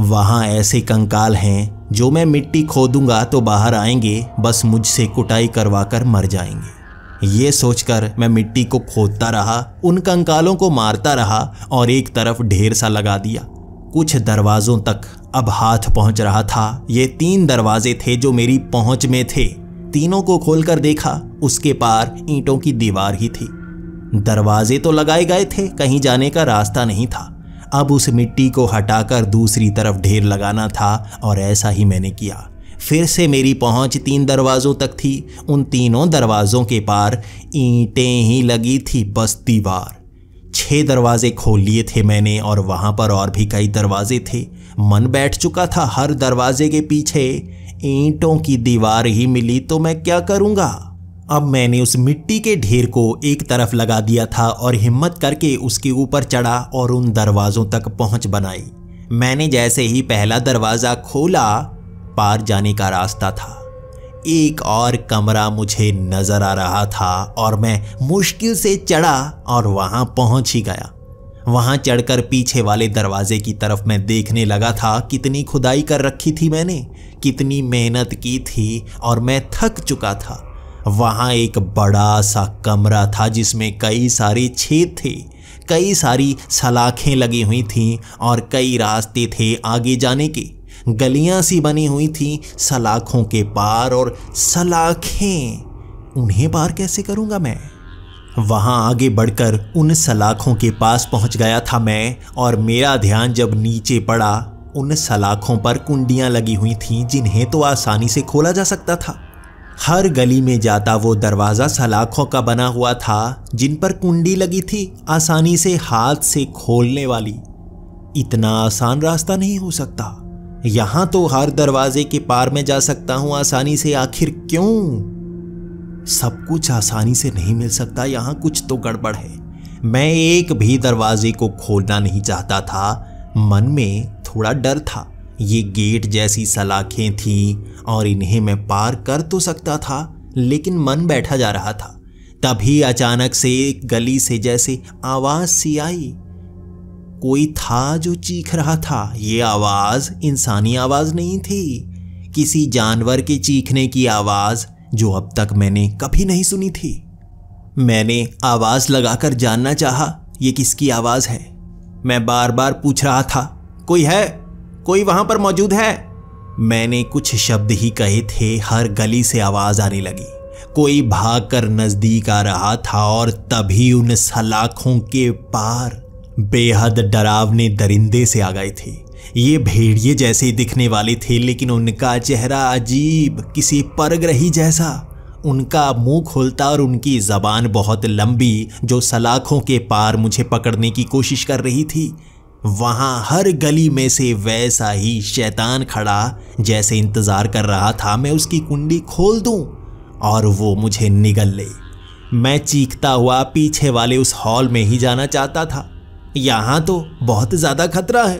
वहाँ ऐसे कंकाल हैं, जो मैं मिट्टी खोदूँगा तो बाहर आएँगे, बस मुझसे कुटाई करवा कर मर जाएँगे। ये सोचकर मैं मिट्टी को खोदता रहा, उन कंकालों को मारता रहा और एक तरफ़ ढेर सा लगा दिया। कुछ दरवाजों तक अब हाथ पहुँच रहा था। ये तीन दरवाजे थे जो मेरी पहुँच में थे। तीनों को खोलकर देखा, उसके पार ईंटों की दीवार ही थी। दरवाजे तो लगाए गए थे, कहीं जाने का रास्ता नहीं था। अब उस मिट्टी को हटाकर दूसरी तरफ़ ढेर लगाना था, और ऐसा ही मैंने किया। फिर से मेरी पहुँच तीन दरवाज़ों तक थी। उन तीनों दरवाज़ों के पार ईंटें ही लगी थी, बस दीवार। छह दरवाजे खोल लिए थे मैंने और वहाँ पर और भी कई दरवाजे थे। मन बैठ चुका था हर दरवाजे के पीछे। ईंटों की दीवार ही मिली तो मैं क्या करूँगा? अब मैंने उस मिट्टी के ढेर को एक तरफ़ लगा दिया था और हिम्मत करके उसके ऊपर चढ़ा और उन दरवाजों तक पहुँच बनाई। मैंने जैसे ही पहला दरवाज़ा खोला, पार जाने का रास्ता था। एक और कमरा मुझे नज़र आ रहा था और मैं मुश्किल से चढ़ा और वहाँ पहुँच ही गया। वहाँ चढ़कर पीछे वाले दरवाजे की तरफ़ मैं देखने लगा था कितनी खुदाई कर रखी थी मैंने, कितनी मेहनत की थी और मैं थक चुका था। वहाँ एक बड़ा सा कमरा था जिसमें कई सारे छेद थे, कई सारी सलाखें लगी हुई थीं और कई रास्ते थे आगे जाने के। गलियाँ सी बनी हुई थी सलाखों के पार और सलाखें। उन्हें पार कैसे करूँगा मैं? वहाँ आगे बढ़कर उन सलाखों के पास पहुँच गया था मैं और मेरा ध्यान जब नीचे पड़ा, उन सलाखों पर कुंडियाँ लगी हुई थीं जिन्हें तो आसानी से खोला जा सकता था। हर गली में जाता वो दरवाज़ा सलाखों का बना हुआ था, जिन पर कुंडी लगी थी आसानी से हाथ से खोलने वाली। इतना आसान रास्ता नहीं हो सकता। यहाँ तो हर दरवाजे के पार में जा सकता हूँ आसानी से। आखिर क्यों? सब कुछ आसानी से नहीं मिल सकता। यहाँ कुछ तो गड़बड़ है। मैं एक भी दरवाजे को खोलना नहीं चाहता था। मन में थोड़ा डर था। ये गेट जैसी सलाखें थी और इन्हें मैं पार कर तो सकता था, लेकिन मन बैठा जा रहा था। तभी अचानक से एक गली से जैसे आवाज़ सी आई। कोई था जो चीख रहा था? ये आवाज़ इंसानी आवाज़ नहीं थी। किसी जानवर के चीखने की आवाज़ जो अब तक मैंने कभी नहीं सुनी थी। मैंने आवाज़ लगाकर जानना चाहा, ये किसकी आवाज़ है? मैं बार बार पूछ रहा था, कोई है? कोई वहाँ पर मौजूद है? मैंने कुछ शब्द ही कहे थे, हर गली से आवाज़ आने लगी। कोई भागकर नज़दीक आ रहा था और तभी उन सलाखों के पार बेहद डरावने दरिंदे से आ गए थे। ये भेड़िए जैसे ही दिखने वाले थे, लेकिन उनका चेहरा अजीब, किसी परग्रही जैसा। उनका मुँह खोलता और उनकी जबान बहुत लंबी, जो सलाखों के पार मुझे पकड़ने की कोशिश कर रही थी। वहाँ हर गली में से वैसा ही शैतान खड़ा, जैसे इंतज़ार कर रहा था, मैं उसकी कुंडी खोल दूँ, और वो मुझे निगल ले। मैं चीखता हुआ पीछे वाले उस हॉल में ही जाना चाहता था। यहाँ तो बहुत ज़्यादा खतरा है।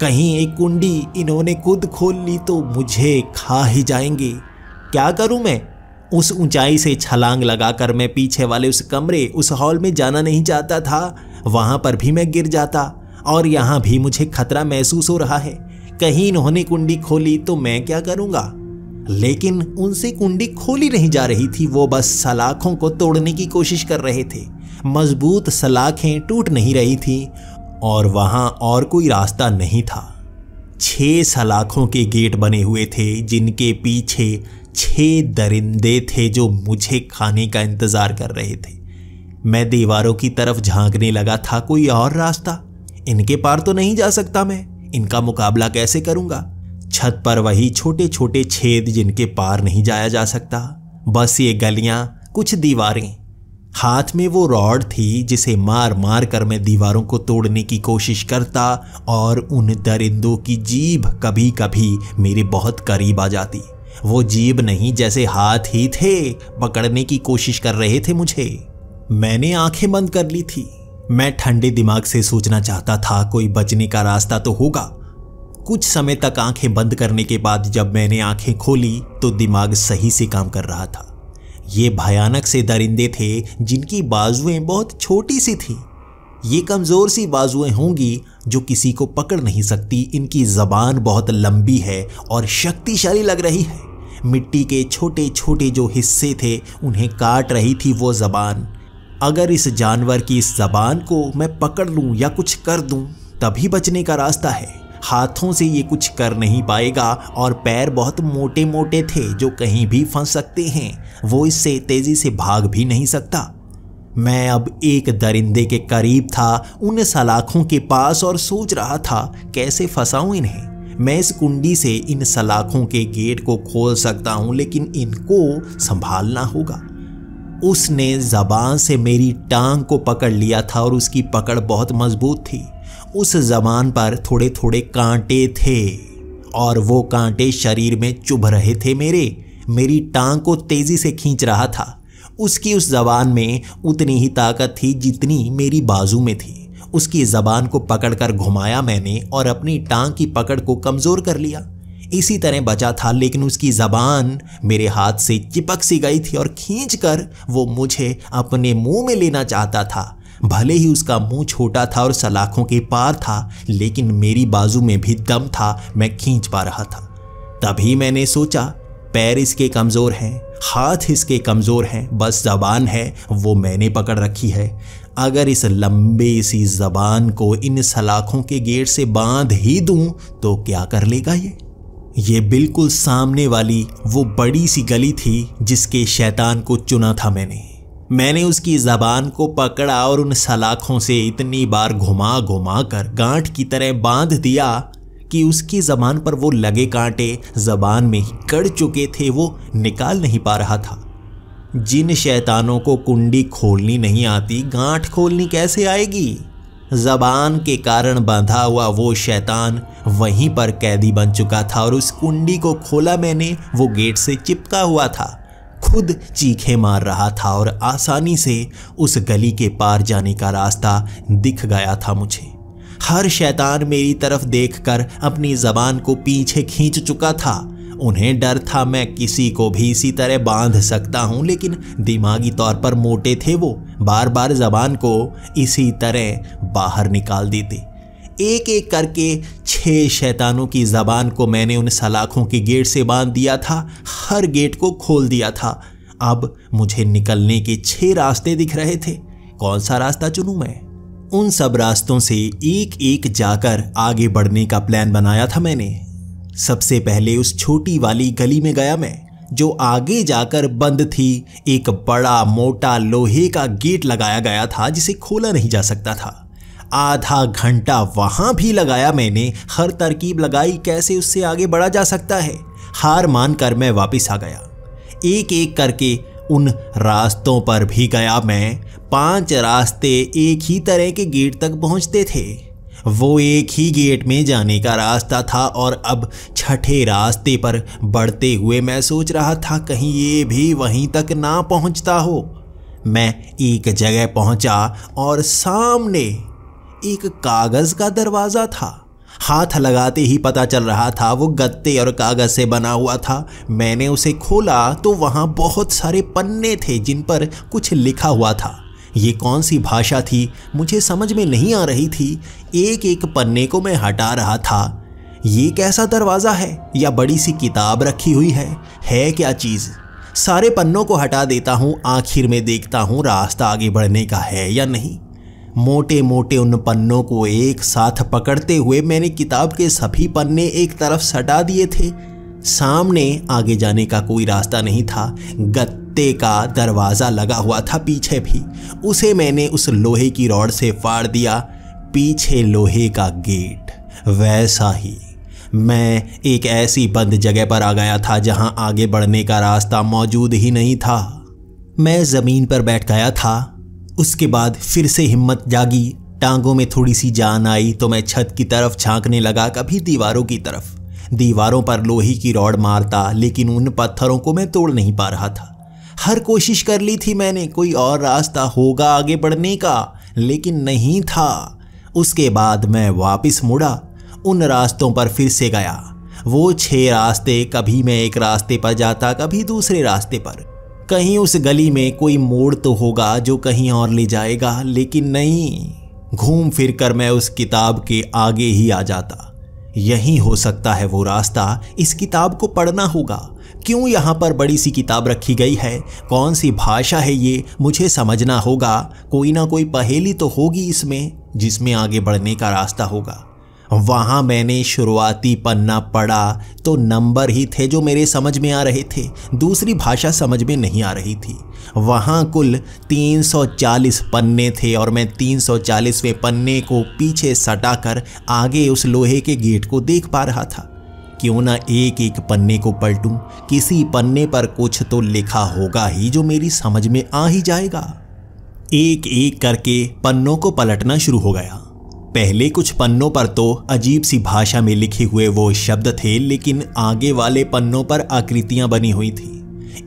कहीं एक कुंडी इन्होंने खुद खोल ली तो मुझे खा ही जाएँगे। क्या करूँ मैं? उस ऊंचाई से छलांग लगाकर मैं पीछे वाले उस कमरे, उस हॉल में जाना नहीं चाहता था। वहाँ पर भी मैं गिर जाता और यहाँ भी मुझे खतरा महसूस हो रहा है। कहीं इन्होंने कुंडी खोली तो मैं क्या करूँगा? लेकिन उनसे कुंडी खोली नहीं जा रही थी, वो बस सलाखों को तोड़ने की कोशिश कर रहे थे। मज़बूत सलाखें टूट नहीं रही थी और वहाँ और कोई रास्ता नहीं था। छह सलाखों के गेट बने हुए थे, जिनके पीछे छह दरिंदे थे जो मुझे खाने का इंतज़ार कर रहे थे। मैं दीवारों की तरफ़ झांकने लगा था, कोई और रास्ता? इनके पार तो नहीं जा सकता मैं। इनका मुकाबला कैसे करूँगा? छत पर वही छोटे छोटे छेद जिनके पार नहीं जाया जा सकता। बस ये गलियाँ, कुछ दीवारें हाथ में वो रॉड थी जिसे मार मार कर मैं दीवारों को तोड़ने की कोशिश करता और उन दरिंदों की जीभ कभी कभी मेरे बहुत करीब आ जाती। वो जीभ नहीं जैसे हाथ ही थे, पकड़ने की कोशिश कर रहे थे मुझे। मैंने आँखें बंद कर ली थी। मैं ठंडे दिमाग से सोचना चाहता था, कोई बचने का रास्ता तो होगा। कुछ समय तक आँखें बंद करने के बाद जब मैंने आँखें खोली तो दिमाग सही से काम कर रहा था। ये भयानक से दरिंदे थे, जिनकी बाजुएँ बहुत छोटी सी थी। ये कमज़ोर सी बाजुएँ होंगी जो किसी को पकड़ नहीं सकती। इनकी जबान बहुत लंबी है और शक्तिशाली लग रही है। मिट्टी के छोटे छोटे जो हिस्से थे, उन्हें काट रही थी वो जबान। अगर इस जानवर की इस जबान को मैं पकड़ लूँ या कुछ कर दूँ, तभी बचने का रास्ता है। हाथों से ये कुछ कर नहीं पाएगा और पैर बहुत मोटे मोटे थे जो कहीं भी फंस सकते हैं। वो इससे तेज़ी से भाग भी नहीं सकता। मैं अब एक दरिंदे के करीब था, उन सलाखों के पास और सोच रहा था, कैसे फंसाऊं इन्हें? मैं इस कुंडी से इन सलाखों के गेट को खोल सकता हूँ, लेकिन इनको संभालना होगा। उसने जबान से मेरी टांग को पकड़ लिया था और उसकी पकड़ बहुत मज़बूत थी। उस जबान पर थोड़े थोड़े कांटे थे और वो कांटे शरीर में चुभ रहे थे मेरे। मेरी टांग को तेज़ी से खींच रहा था। उसकी उस जबान में उतनी ही ताकत थी जितनी मेरी बाजू में थी। उसकी जबान को पकड़कर घुमाया मैंने और अपनी टांग की पकड़ को कमज़ोर कर लिया। इसी तरह बचा था, लेकिन उसकी जबान मेरे हाथ से चिपक सी गई थी और खींचकर वो मुझे अपने मुँह में लेना चाहता था। भले ही उसका मुँह छोटा था और सलाखों के पार था, लेकिन मेरी बाजू में भी दम था, मैं खींच पा रहा था। तभी मैंने सोचा, पैर इसके कमज़ोर हैं, हाथ इसके कमज़ोर हैं, बस जबान है, वो मैंने पकड़ रखी है। अगर इस लंबे सी जबान को इन सलाखों के गेट से बाँध ही दूँ तो क्या कर लेगा ये? ये बिल्कुल सामने वाली, वो बड़ी सी गली थी, जिसके शैतान को चुना था मैंने। मैंने उसकी जबान को पकड़ा और उन सलाखों से इतनी बार घुमा घुमा कर गांठ की तरह बाँध दिया कि उसकी जबान पर वो लगे कांटे जबान में ही कड़ चुके थे, वो निकाल नहीं पा रहा था। जिन शैतानों को कुंडी खोलनी नहीं आती, गांठ खोलनी कैसे आएगी? जबान के कारण बांधा हुआ वो शैतान वहीं पर कैदी बन चुका था और उस कुंडी को खोला मैंने, वो गेट से चिपका हुआ था। खुद चीखे मार रहा था और आसानी से उस गली के पार जाने का रास्ता दिख गया था मुझे। हर शैतान मेरी तरफ़ देखकर अपनी जबान को पीछे खींच चुका था। उन्हें डर था मैं किसी को भी इसी तरह बाँध सकता हूँ, लेकिन दिमागी तौर पर मोटे थे वो। बार बार जबान को इसी तरह बाहर निकाल देते। एक एक करके छह शैतानों की जबान को मैंने उन सलाखों के गेट से बाँध दिया था, हर गेट को खोल दिया था। अब मुझे निकलने के छह रास्ते दिख रहे थे। कौन सा रास्ता चुनूं मैं? उन सब रास्तों से एक एक जाकर आगे बढ़ने का प्लान बनाया था मैंने। सबसे पहले उस छोटी वाली गली में गया मैं, जो आगे जाकर बंद थी। एक बड़ा मोटा लोहे का गेट लगाया गया था, जिसे खोला नहीं जा सकता था। आधा घंटा वहाँ भी लगाया मैंने। हर तरकीब लगाई, कैसे उससे आगे बढ़ा जा सकता है? हार मानकर मैं वापस आ गया। एक एक करके उन रास्तों पर भी गया मैं। पाँच रास्ते एक ही तरह के गेट तक पहुँचते थे। वो एक ही गेट में जाने का रास्ता था और अब छठे रास्ते पर बढ़ते हुए मैं सोच रहा था, कहीं ये भी वहीं तक ना पहुँचता हो। मैं एक जगह पहुँचा और सामने एक कागज़ का दरवाज़ा था। हाथ लगाते ही पता चल रहा था, वो गत्ते और कागज़ से बना हुआ था। मैंने उसे खोला तो वहाँ बहुत सारे पन्ने थे जिन पर कुछ लिखा हुआ था। ये कौन सी भाषा थी? मुझे समझ में नहीं आ रही थी। एक एक पन्ने को मैं हटा रहा था। ये कैसा दरवाज़ा है? या बड़ी सी किताब रखी हुई है? है क्या चीज़? सारे पन्नों को हटा देता हूँ, आखिर में देखता हूँ रास्ता आगे बढ़ने का है या नहीं। मोटे मोटे उन पन्नों को एक साथ पकड़ते हुए मैंने किताब के सभी पन्ने एक तरफ़ सटा दिए थे। सामने आगे जाने का कोई रास्ता नहीं था। गत्ते का दरवाज़ा लगा हुआ था पीछे भी। उसे मैंने उस लोहे की रॉड से फाड़ दिया। पीछे लोहे का गेट। वैसा ही। मैं एक ऐसी बंद जगह पर आ गया था जहाँ आगे बढ़ने का रास्ता मौजूद ही नहीं था। मैं ज़मीन पर बैठ गया था। उसके बाद फिर से हिम्मत जागी। टांगों में थोड़ी सी जान आई तो मैं छत की तरफ़ झांकने लगा, कभी दीवारों की तरफ़। दीवारों पर लोहे की रॉड मारता, लेकिन उन पत्थरों को मैं तोड़ नहीं पा रहा था। हर कोशिश कर ली थी मैंने, कोई और रास्ता होगा आगे बढ़ने का, लेकिन नहीं था। उसके बाद मैं वापस मुड़ा, उन रास्तों पर फिर से गया। वो छह रास्ते, कभी मैं एक रास्ते पर जाता, कभी दूसरे रास्ते पर। कहीं उस गली में कोई मोड़ तो होगा जो कहीं और ले जाएगा, लेकिन नहीं। घूम फिर कर मैं उस किताब के आगे ही आ जाता। यही हो सकता है वो रास्ता। इस किताब को पढ़ना होगा। क्यों यहाँ पर बड़ी सी किताब रखी गई है? कौन सी भाषा है ये? मुझे समझना होगा। कोई ना कोई पहेली तो होगी इसमें, जिसमें आगे बढ़ने का रास्ता होगा। वहाँ मैंने शुरुआती पन्ना पढ़ा तो नंबर ही थे जो मेरे समझ में आ रहे थे, दूसरी भाषा समझ में नहीं आ रही थी। वहाँ कुल 340 पन्ने थे और मैं 340वें पन्ने को पीछे सटाकर आगे उस लोहे के गेट को देख पा रहा था। क्यों ना एक एक पन्ने को पलटूं? किसी पन्ने पर कुछ तो लिखा होगा ही जो मेरी समझ में आ ही जाएगा। एक एक करके पन्नों को पलटना शुरू हो गया। पहले कुछ पन्नों पर तो अजीब सी भाषा में लिखे हुए वो शब्द थे, लेकिन आगे वाले पन्नों पर आकृतियाँ बनी हुई थी।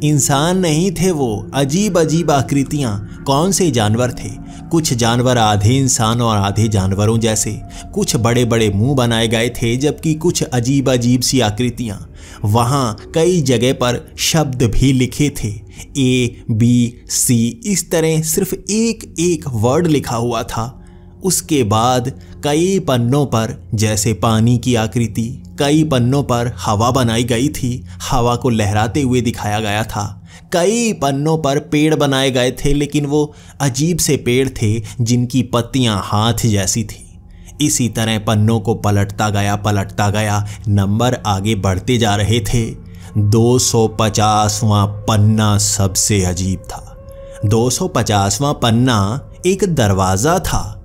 इंसान नहीं थे वो अजीब अजीब आकृतियाँ। कौन से जानवर थे? कुछ जानवर आधे इंसान और आधे जानवरों जैसे। कुछ बड़े बड़े मुँह बनाए गए थे, जबकि कुछ अजीब अजीब सी आकृतियाँ। वहाँ कई जगह पर शब्द भी लिखे थे। ए, बी, सी, इस तरह सिर्फ़ एक एक वर्ड लिखा हुआ था। उसके बाद कई पन्नों पर, जैसे पानी की आकृति, कई पन्नों पर हवा बनाई गई थी। हवा को लहराते हुए दिखाया गया था। कई पन्नों पर पेड़ बनाए गए थे, लेकिन वो अजीब से पेड़ थे, जिनकी पत्तियाँ हाथ जैसी थी। इसी तरह पन्नों को पलटता गया पलटता गया, नंबर आगे बढ़ते जा रहे थे। 250वां पन्ना सबसे अजीब था। 250वां पन्ना एक दरवाज़ा था।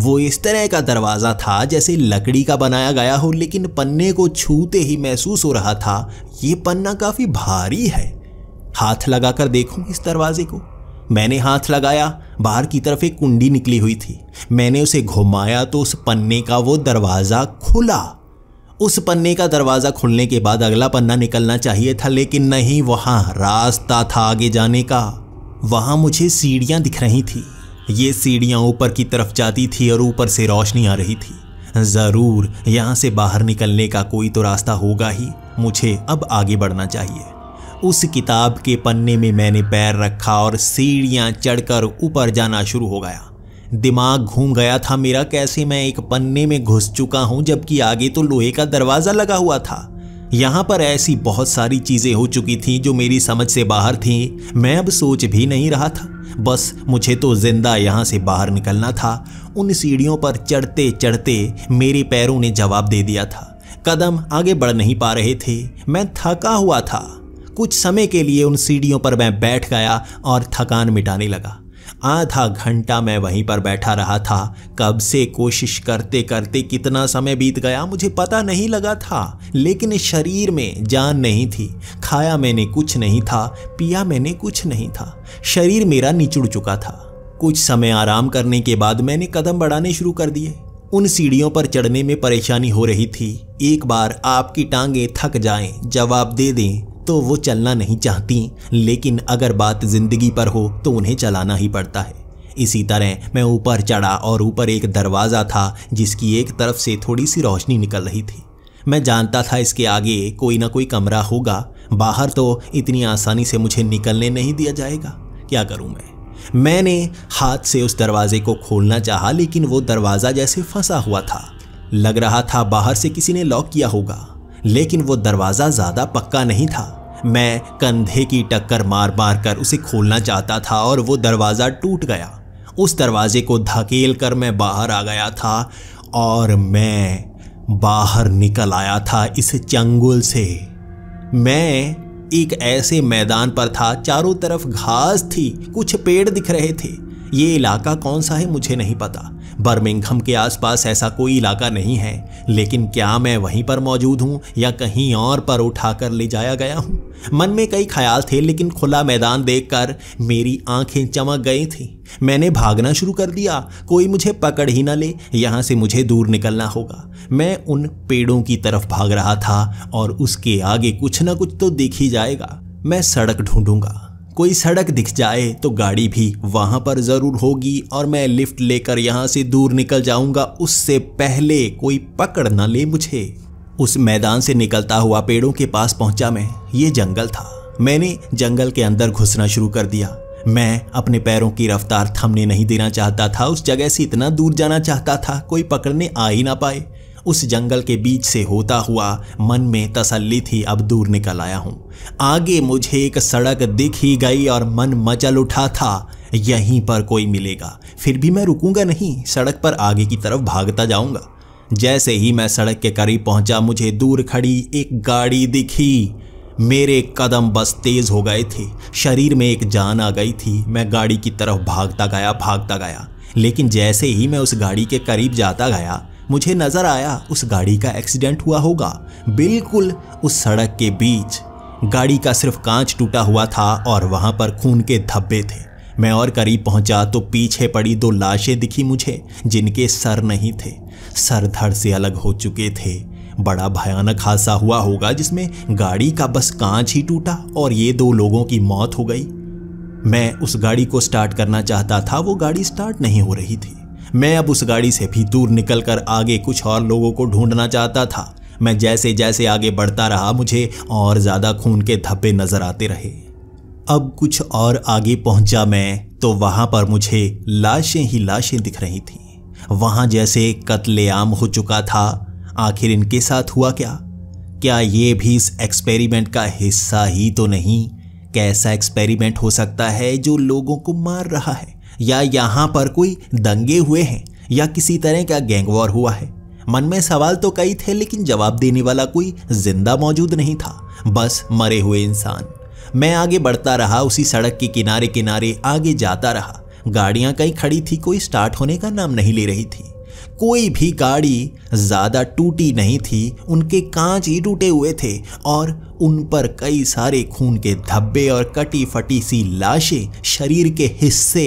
वो इस तरह का दरवाज़ा था जैसे लकड़ी का बनाया गया हो, लेकिन पन्ने को छूते ही महसूस हो रहा था, ये पन्ना काफ़ी भारी है। हाथ लगाकर देखूँ इस दरवाजे को। मैंने हाथ लगाया, बाहर की तरफ़ एक कुंडी निकली हुई थी। मैंने उसे घुमाया तो उस पन्ने का वो दरवाज़ा खुला। उस पन्ने का दरवाज़ा खुलने के बाद अगला पन्ना निकलना चाहिए था, लेकिन नहीं, वहाँ रास्ता था आगे जाने का। वहाँ मुझे सीढ़ियाँ दिख रही थी। ये सीढ़ियाँ ऊपर की तरफ़ जाती थी और ऊपर से रोशनी आ रही थी। ज़रूर, यहाँ से बाहर निकलने का कोई तो रास्ता होगा ही। मुझे अब आगे बढ़ना चाहिए। उस किताब के पन्ने में मैंने पैर रखा और सीढ़ियाँ चढ़कर ऊपर जाना शुरू हो गया। दिमाग घूम गया था मेरा, कैसे मैं एक पन्ने में घुस चुका हूँ, जबकि आगे तो लोहे का दरवाज़ा लगा हुआ था। यहाँ पर ऐसी बहुत सारी चीज़ें हो चुकी थी जो मेरी समझ से बाहर थी। मैं अब सोच भी नहीं रहा था। बस मुझे तो ज़िंदा यहाँ से बाहर निकलना था। उन सीढ़ियों पर चढ़ते चढ़ते मेरे पैरों ने जवाब दे दिया था। कदम आगे बढ़ नहीं पा रहे थे। मैं थका हुआ था। कुछ समय के लिए उन सीढ़ियों पर मैं बैठ गया और थकान मिटाने लगा। आधा घंटा मैं वहीं पर बैठा रहा था। कब से कोशिश करते करते कितना समय बीत गया मुझे पता नहीं लगा था लेकिन शरीर में जान नहीं थी। खाया मैंने कुछ नहीं था पिया मैंने कुछ नहीं था। शरीर मेरा निचुड़ चुका था। कुछ समय आराम करने के बाद मैंने कदम बढ़ाने शुरू कर दिए। उन सीढ़ियों पर चढ़ने में परेशानी हो रही थी। एक बार आपकी टांगें थक जाएँ, जवाब दे दें तो वो चलना नहीं चाहती। लेकिन अगर बात ज़िंदगी पर हो तो उन्हें चलाना ही पड़ता है। इसी तरह मैं ऊपर चढ़ा और ऊपर एक दरवाज़ा था, जिसकी एक तरफ़ से थोड़ी सी रोशनी निकल रही थी। मैं जानता था इसके आगे कोई ना कोई कमरा होगा। बाहर तो इतनी आसानी से मुझे निकलने नहीं दिया जाएगा। क्या करूँ मैं? मैंने हाथ से उस दरवाजे को खोलना चाहा, लेकिन वो दरवाज़ा जैसे फंसा हुआ था। लग रहा था बाहर से किसी ने लॉक किया होगा। लेकिन वो दरवाज़ा ज़्यादा पक्का नहीं था। मैं कंधे की टक्कर मार मार कर उसे खोलना चाहता था और वो दरवाज़ा टूट गया। उस दरवाजे को धकेल कर मैं बाहर आ गया था और मैं बाहर निकल आया था इस चंगुल से। मैं एक ऐसे मैदान पर था, चारों तरफ़ घास थी, कुछ पेड़ दिख रहे थे। ये इलाका कौन सा है मुझे नहीं पता। बर्मिंघम के आसपास ऐसा कोई इलाका नहीं है, लेकिन क्या मैं वहीं पर मौजूद हूँ या कहीं और पर उठाकर ले जाया गया हूँ? मन में कई ख्याल थे, लेकिन खुला मैदान देखकर मेरी आँखें चमक गई थी। मैंने भागना शुरू कर दिया, कोई मुझे पकड़ ही ना ले, यहाँ से मुझे दूर निकलना होगा। मैं उन पेड़ों की तरफ़ भाग रहा था और उसके आगे कुछ ना कुछ तो दिख ही जाएगा। मैं सड़क ढूंढूँगा। कोई सड़क दिख जाए तो गाड़ी भी वहाँ पर ज़रूर होगी और मैं लिफ्ट लेकर यहाँ से दूर निकल जाऊँगा। उससे पहले कोई पकड़ ना ले मुझे। उस मैदान से निकलता हुआ पेड़ों के पास पहुँचा मैं। ये जंगल था। मैंने जंगल के अंदर घुसना शुरू कर दिया। मैं अपने पैरों की रफ्तार थमने नहीं देना चाहता था। उस जगह से इतना दूर जाना चाहता था, कोई पकड़ने आ ही ना पाए। उस जंगल के बीच से होता हुआ मन में तसल्ली थी, अब दूर निकल आया हूँ। आगे मुझे एक सड़क दिख ही गई और मन मचल उठा था, यहीं पर कोई मिलेगा। फिर भी मैं रुकूँगा नहीं, सड़क पर आगे की तरफ़ भागता जाऊँगा। जैसे ही मैं सड़क के करीब पहुँचा, मुझे दूर खड़ी एक गाड़ी दिखी। मेरे कदम बस तेज हो गए थे। शरीर में एक जान आ गई थी। मैं गाड़ी की तरफ़ भागता गया भागता गया। लेकिन जैसे ही मैं उस गाड़ी के करीब जाता गया मुझे नज़र आया, उस गाड़ी का एक्सीडेंट हुआ होगा। बिल्कुल उस सड़क के बीच। गाड़ी का सिर्फ़ कांच टूटा हुआ था और वहाँ पर खून के धब्बे थे। मैं और करीब पहुँचा तो पीछे पड़ी दो लाशें दिखी मुझे, जिनके सर नहीं थे। सर धड़ से अलग हो चुके थे। बड़ा भयानक हादसा हुआ होगा, जिसमें गाड़ी का बस कांच ही टूटा और ये दो लोगों की मौत हो गई। मैं उस गाड़ी को स्टार्ट करना चाहता था, वो गाड़ी स्टार्ट नहीं हो रही थी। मैं अब उस गाड़ी से भी दूर निकलकर आगे कुछ और लोगों को ढूंढना चाहता था। मैं जैसे जैसे आगे बढ़ता रहा, मुझे और ज़्यादा खून के धब्बे नज़र आते रहे। अब कुछ और आगे पहुँचा मैं तो वहाँ पर मुझे लाशें ही लाशें दिख रही थी। वहाँ जैसे कत्लेआम हो चुका था। आखिर इनके साथ हुआ क्या? क्या ये भी इस एक्सपेरिमेंट का हिस्सा ही तो नहीं? कैसा एक्सपेरिमेंट हो सकता है जो लोगों को मार रहा है? या यहाँ पर कोई दंगे हुए हैं, या किसी तरह का गैंग वॉर हुआ है। मन में सवाल तो कई थे, लेकिन जवाब देने वाला कोई ज़िंदा मौजूद नहीं था। बस मरे हुए इंसान। मैं आगे बढ़ता रहा, उसी सड़क के किनारे किनारे आगे जाता रहा। गाड़ियाँ कहीं खड़ी थी, कोई स्टार्ट होने का नाम नहीं ले रही थी। कोई भी गाड़ी ज़्यादा टूटी नहीं थी, उनके कांच ही टूटे हुए थे, और उन पर कई सारे खून के धब्बे और कटी फटी सी लाशें शरीर के हिस्से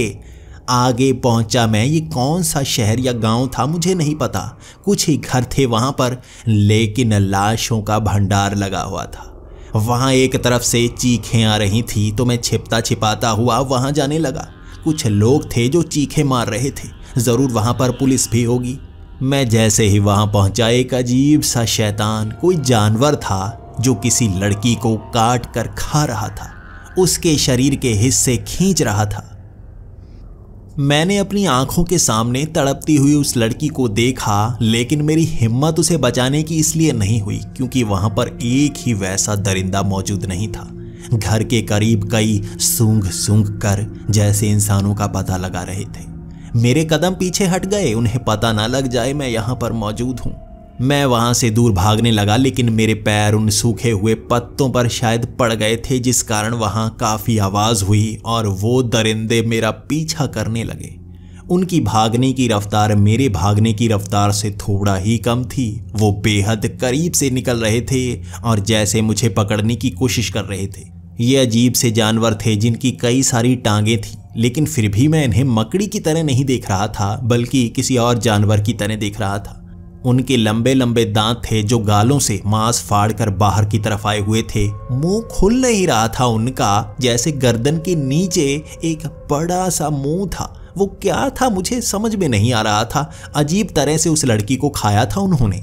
आगे पहुँचा मैं। ये कौन सा शहर या गाँव था मुझे नहीं पता। कुछ ही घर थे वहाँ पर, लेकिन लाशों का भंडार लगा हुआ था। वहाँ एक तरफ़ से चीखें आ रही थी तो मैं छिपता छिपाता हुआ वहाँ जाने लगा। कुछ लोग थे जो चीखे मार रहे थे। ज़रूर वहाँ पर पुलिस भी होगी। मैं जैसे ही वहाँ पहुँचा, एक अजीब सा शैतान, कोई जानवर था, जो किसी लड़की को काट कर खा रहा था। उसके शरीर के हिस्से खींच रहा था। मैंने अपनी आँखों के सामने तड़पती हुई उस लड़की को देखा, लेकिन मेरी हिम्मत उसे बचाने की इसलिए नहीं हुई, क्योंकि वहाँ पर एक ही वैसा दरिंदा मौजूद नहीं था। घर के करीब कई सूंघ सूंघ कर जैसे इंसानों का पता लगा रहे थे। मेरे कदम पीछे हट गए, उन्हें पता ना लग जाए मैं यहाँ पर मौजूद हूँ। मैं वहाँ से दूर भागने लगा, लेकिन मेरे पैर उन सूखे हुए पत्तों पर शायद पड़ गए थे, जिस कारण वहाँ काफ़ी आवाज़ हुई और वो दरिंदे मेरा पीछा करने लगे। उनकी भागने की रफ्तार मेरे भागने की रफ्तार से थोड़ा ही कम थी। वो बेहद करीब से निकल रहे थे और जैसे मुझे पकड़ने की कोशिश कर रहे थे। ये अजीब से जानवर थे जिनकी कई सारी टांगें थी, लेकिन फिर भी मैं इन्हें मकड़ी की तरह नहीं देख रहा था, बल्कि किसी और जानवर की तरह देख रहा था। उनके लंबे लंबे दांत थे जो गालों से मांस फाड़कर बाहर की तरफ़ आए हुए थे। मुँह खुल नहीं रहा था उनका, जैसे गर्दन के नीचे एक बड़ा सा मुँह था। वो क्या था मुझे समझ में नहीं आ रहा था। अजीब तरह से उस लड़की को खाया था उन्होंने।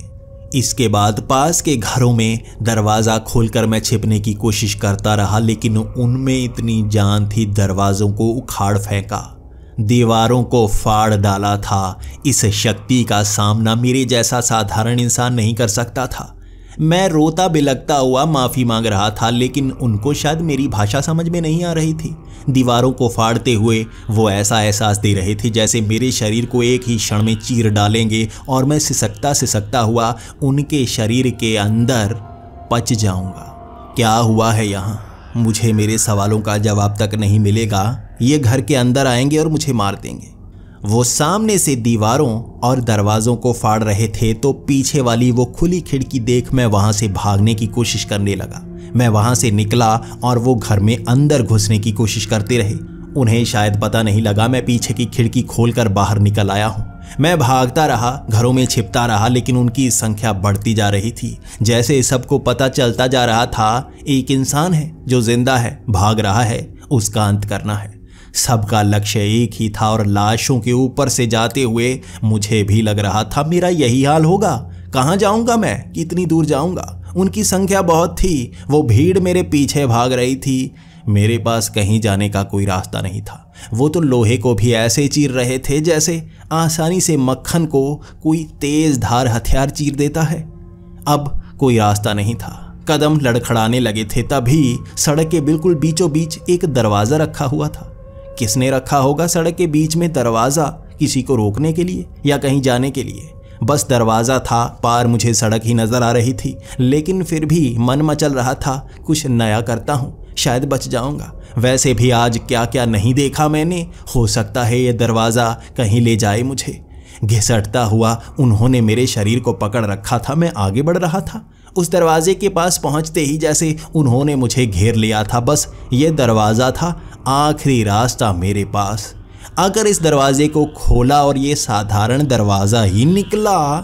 इसके बाद पास के घरों में दरवाज़ा खोलकर मैं छिपने की कोशिश करता रहा, लेकिन उनमें इतनी जान थी, दरवाज़ों को उखाड़ फेंका। दीवारों को फाड़ डाला था। इस शक्ति का सामना मेरे जैसा साधारण इंसान नहीं कर सकता था। मैं रोता बिलकता हुआ माफ़ी मांग रहा था, लेकिन उनको शायद मेरी भाषा समझ में नहीं आ रही थी। दीवारों को फाड़ते हुए वो ऐसा एहसास दे रहे थे जैसे मेरे शरीर को एक ही क्षण में चीर डालेंगे और मैं सिसकता सिसकता हुआ उनके शरीर के अंदर पच जाऊँगा। क्या हुआ है यहाँ? मुझे मेरे सवालों का जवाब तक नहीं मिलेगा। ये घर के अंदर आएँगे और मुझे मार देंगे। वो सामने से दीवारों और दरवाजों को फाड़ रहे थे तो पीछे वाली वो खुली खिड़की देख मैं वहाँ से भागने की कोशिश करने लगा। मैं वहाँ से निकला और वो घर में अंदर घुसने की कोशिश करते रहे। उन्हें शायद पता नहीं लगा मैं पीछे की खिड़की खोलकर बाहर निकल आया हूँ। मैं भागता रहा, घरों में छिपता रहा, लेकिन उनकी संख्या बढ़ती जा रही थी। जैसे सबको पता चलता जा रहा था, एक इंसान है जो ज़िंदा है, भाग रहा है, उसका अंत करना है। सबका लक्ष्य एक ही था और लाशों के ऊपर से जाते हुए मुझे भी लग रहा था, मेरा यही हाल होगा। कहाँ जाऊँगा मैं? कितनी दूर जाऊँगा? उनकी संख्या बहुत थी। वो भीड़ मेरे पीछे भाग रही थी। मेरे पास कहीं जाने का कोई रास्ता नहीं था। वो तो लोहे को भी ऐसे चीर रहे थे जैसे आसानी से मक्खन को कोई तेज धार हथियार चीर देता है। अब कोई रास्ता नहीं था। कदम लड़खड़ाने लगे थे तभी सड़क के बिल्कुल बीचों बीच एक दरवाज़ा रखा हुआ था। किसने रखा होगा सड़क के बीच में दरवाज़ा? किसी को रोकने के लिए या कहीं जाने के लिए? बस दरवाज़ा था, पार मुझे सड़क ही नज़र आ रही थी, लेकिन फिर भी मन मचल रहा था, कुछ नया करता हूँ, शायद बच जाऊँगा। वैसे भी आज क्या क्या नहीं देखा मैंने, हो सकता है ये दरवाज़ा कहीं ले जाए मुझे। घिसटता हुआ उन्होंने मेरे शरीर को पकड़ रखा था, मैं आगे बढ़ रहा था। उस दरवाजे के पास पहुँचते ही जैसे उन्होंने मुझे घेर लिया था, बस ये दरवाज़ा था, आखिरी रास्ता मेरे पास। अगर इस दरवाजे को खोला और ये साधारण दरवाज़ा ही निकला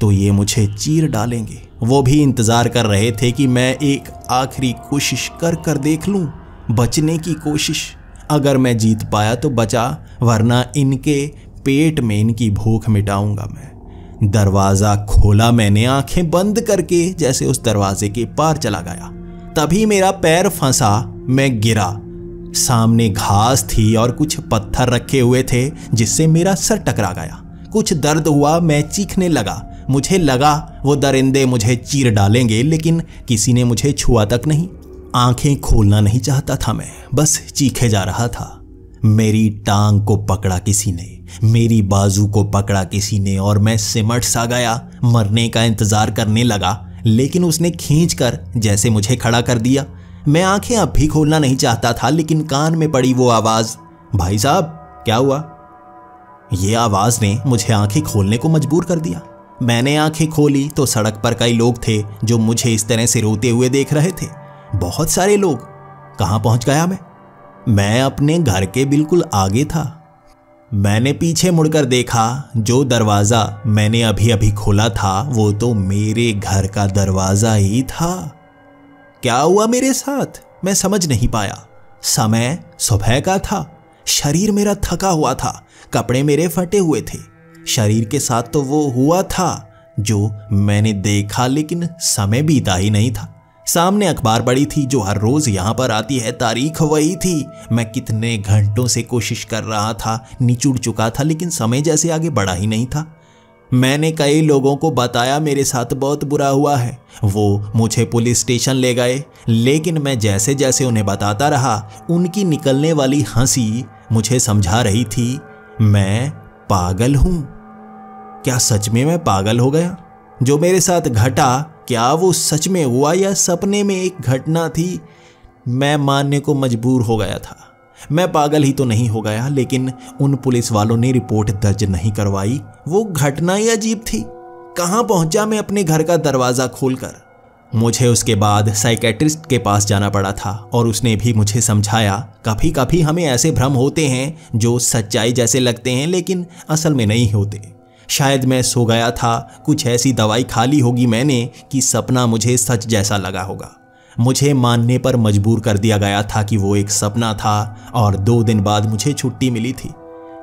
तो ये मुझे चीर डालेंगे। वो भी इंतज़ार कर रहे थे कि मैं एक आखिरी कोशिश कर कर देख लूँ, बचने की कोशिश। अगर मैं जीत पाया तो बचा, वरना इनके पेट में इनकी भूख मिटाऊँगा मैं। दरवाज़ा खोला मैंने आँखें बंद करके, जैसे उस दरवाजे के पार चला गया। तभी मेरा पैर फंसा, मैं गिरा। सामने घास थी और कुछ पत्थर रखे हुए थे, जिससे मेरा सर टकरा गया। कुछ दर्द हुआ, मैं चीखने लगा। मुझे लगा, वो दरिंदे मुझे चीर डालेंगे, लेकिन किसी ने मुझे छुआ तक नहीं। आँखें खोलना नहीं चाहता था मैं, बस चीखे जा रहा था। मेरी टांग को पकड़ा किसी ने। मेरी बाजू को पकड़ा किसी ने और मैं सिमट सा गया। मरने का इंतज़ार करने लगा, लेकिन उसने खींच कर जैसे मुझे खड़ा कर दिया। मैं आँखें अब भी खोलना नहीं चाहता था, लेकिन कान में पड़ी वो आवाज़, भाई साहब, क्या हुआ? ये आवाज़ ने मुझे आँखें खोलने को मजबूर कर दिया। मैंने आँखें खोली तो सड़क पर कई लोग थे जो मुझे इस तरह से रोते हुए देख रहे थे। बहुत सारे लोग। कहाँ पहुँच गया मैं? मैं अपने घर के बिल्कुल आगे था। मैंने पीछे मुड़कर देखा, जो दरवाज़ा मैंने अभी अभी खोला था, वो तो मेरे घर का दरवाज़ा ही था। क्या हुआ मेरे साथ? मैं समझ नहीं पाया। समय सुबह का था। शरीर मेरा थका हुआ था। कपड़े मेरे फटे हुए थे। शरीर के साथ तो वो हुआ था, जो मैंने देखा, लेकिन समय बीता ही नहीं था। सामने अखबार पड़ी थी जो हर रोज यहाँ पर आती है, तारीख वही थी। मैं कितने घंटों से कोशिश कर रहा था, निचुड़ चुका था, लेकिन समय जैसे आगे बढ़ा ही नहीं था। मैंने कई लोगों को बताया, मेरे साथ बहुत बुरा हुआ है। वो मुझे पुलिस स्टेशन ले गए, लेकिन मैं जैसे जैसे उन्हें बताता रहा, उनकी निकलने वाली हँसी मुझे समझा रही थी, मैं पागल हूँ। क्या सच में मैं पागल हो गया? जो मेरे साथ घटा क्या वो सच में हुआ या सपने में एक घटना थी? मैं मानने को मजबूर हो गया था। मैं पागल ही तो नहीं हो गया, लेकिन उन पुलिस वालों ने रिपोर्ट दर्ज नहीं करवाई। वो घटना ही अजीब थी। कहाँ पहुँचा मैं अपने घर का दरवाज़ा खोलकर? मुझे उसके बाद साइकेट्रिस्ट के पास जाना पड़ा था और उसने भी मुझे समझाया कभी कभी हमें ऐसे भ्रम होते हैं जो सच्चाई जैसे लगते हैं, लेकिन असल में नहीं होते। शायद मैं सो गया था, कुछ ऐसी दवाई खा ली होगी मैंने कि सपना मुझे सच जैसा लगा होगा। मुझे मानने पर मजबूर कर दिया गया था कि वो एक सपना था और दो दिन बाद मुझे छुट्टी मिली थी।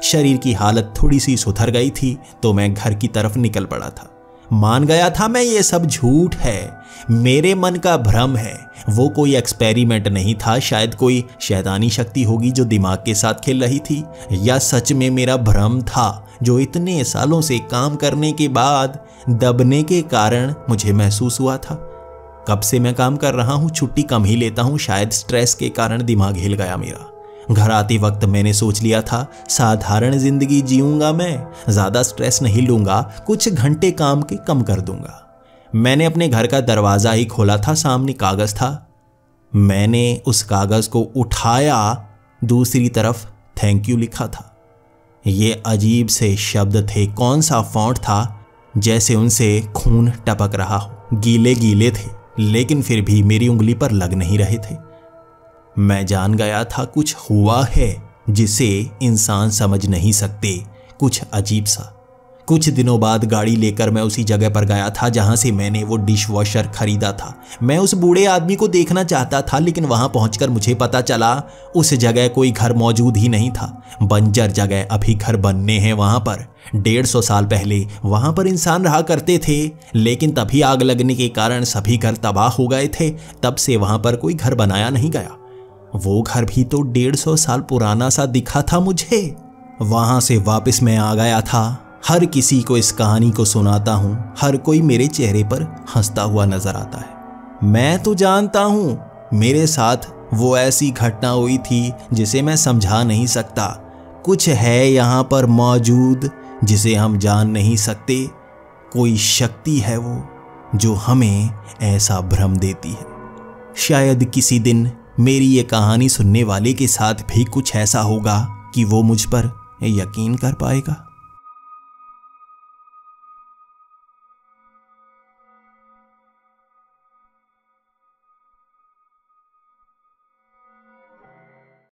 शरीर की हालत थोड़ी सी सुधर गई थी तो मैं घर की तरफ़ निकल पड़ा था। मान गया था मैं, ये सब झूठ है। मेरे मन का भ्रम है। वो कोई एक्सपेरिमेंट नहीं था, शायद कोई शैतानी शक्ति होगी जो दिमाग के साथ खेल रही थी, या सच में मेरा भ्रम था। जो इतने सालों से काम करने के बाद दबने के कारण मुझे महसूस हुआ था। कब से मैं काम कर रहा हूँ, छुट्टी कम ही लेता हूँ, शायद स्ट्रेस के कारण दिमाग हिल गया मेरा। घर आते वक्त मैंने सोच लिया था, साधारण ज़िंदगी जीऊँगा मैं, ज़्यादा स्ट्रेस नहीं लूँगा, कुछ घंटे काम के कम कर दूँगा। मैंने अपने घर का दरवाज़ा ही खोला था, सामने कागज़ था। मैंने उस कागज़ को उठाया, दूसरी तरफ़ थैंक यू लिखा था। ये अजीब से शब्द थे। कौन सा फॉन्ट था जैसे उनसे खून टपक रहा हो? गीले गीले थे, लेकिन फिर भी मेरी उंगली पर लग नहीं रहे थे। मैं जान गया था कुछ हुआ है जिसे इंसान समझ नहीं सकते, कुछ अजीब सा। कुछ दिनों बाद गाड़ी लेकर मैं उसी जगह पर गया था जहाँ से मैंने वो डिश वॉशर खरीदा था। मैं उस बूढ़े आदमी को देखना चाहता था, लेकिन वहाँ पहुंचकर मुझे पता चला उस जगह कोई घर मौजूद ही नहीं था। बंजर जगह अभी घर बनने हैं वहाँ पर। डेढ़ सौ साल पहले वहाँ पर इंसान रहा करते थे, लेकिन तभी आग लगने के कारण सभी घर तबाह हो गए थे। तब से वहाँ पर कोई घर बनाया नहीं गया। वो घर भी तो डेढ़ सौ साल पुराना सा दिखा था मुझे। वहाँ से वापस मैं आ गया था। हर किसी को इस कहानी को सुनाता हूँ। हर कोई मेरे चेहरे पर हंसता हुआ नज़र आता है। मैं तो जानता हूँ, मेरे साथ वो ऐसी घटना हुई थी जिसे मैं समझा नहीं सकता। कुछ है यहाँ पर मौजूद जिसे हम जान नहीं सकते। कोई शक्ति है वो जो हमें ऐसा भ्रम देती है। शायद किसी दिन मेरी ये कहानी सुनने वाले के साथ भी कुछ ऐसा होगा कि वो मुझ पर यकीन कर पाएगा।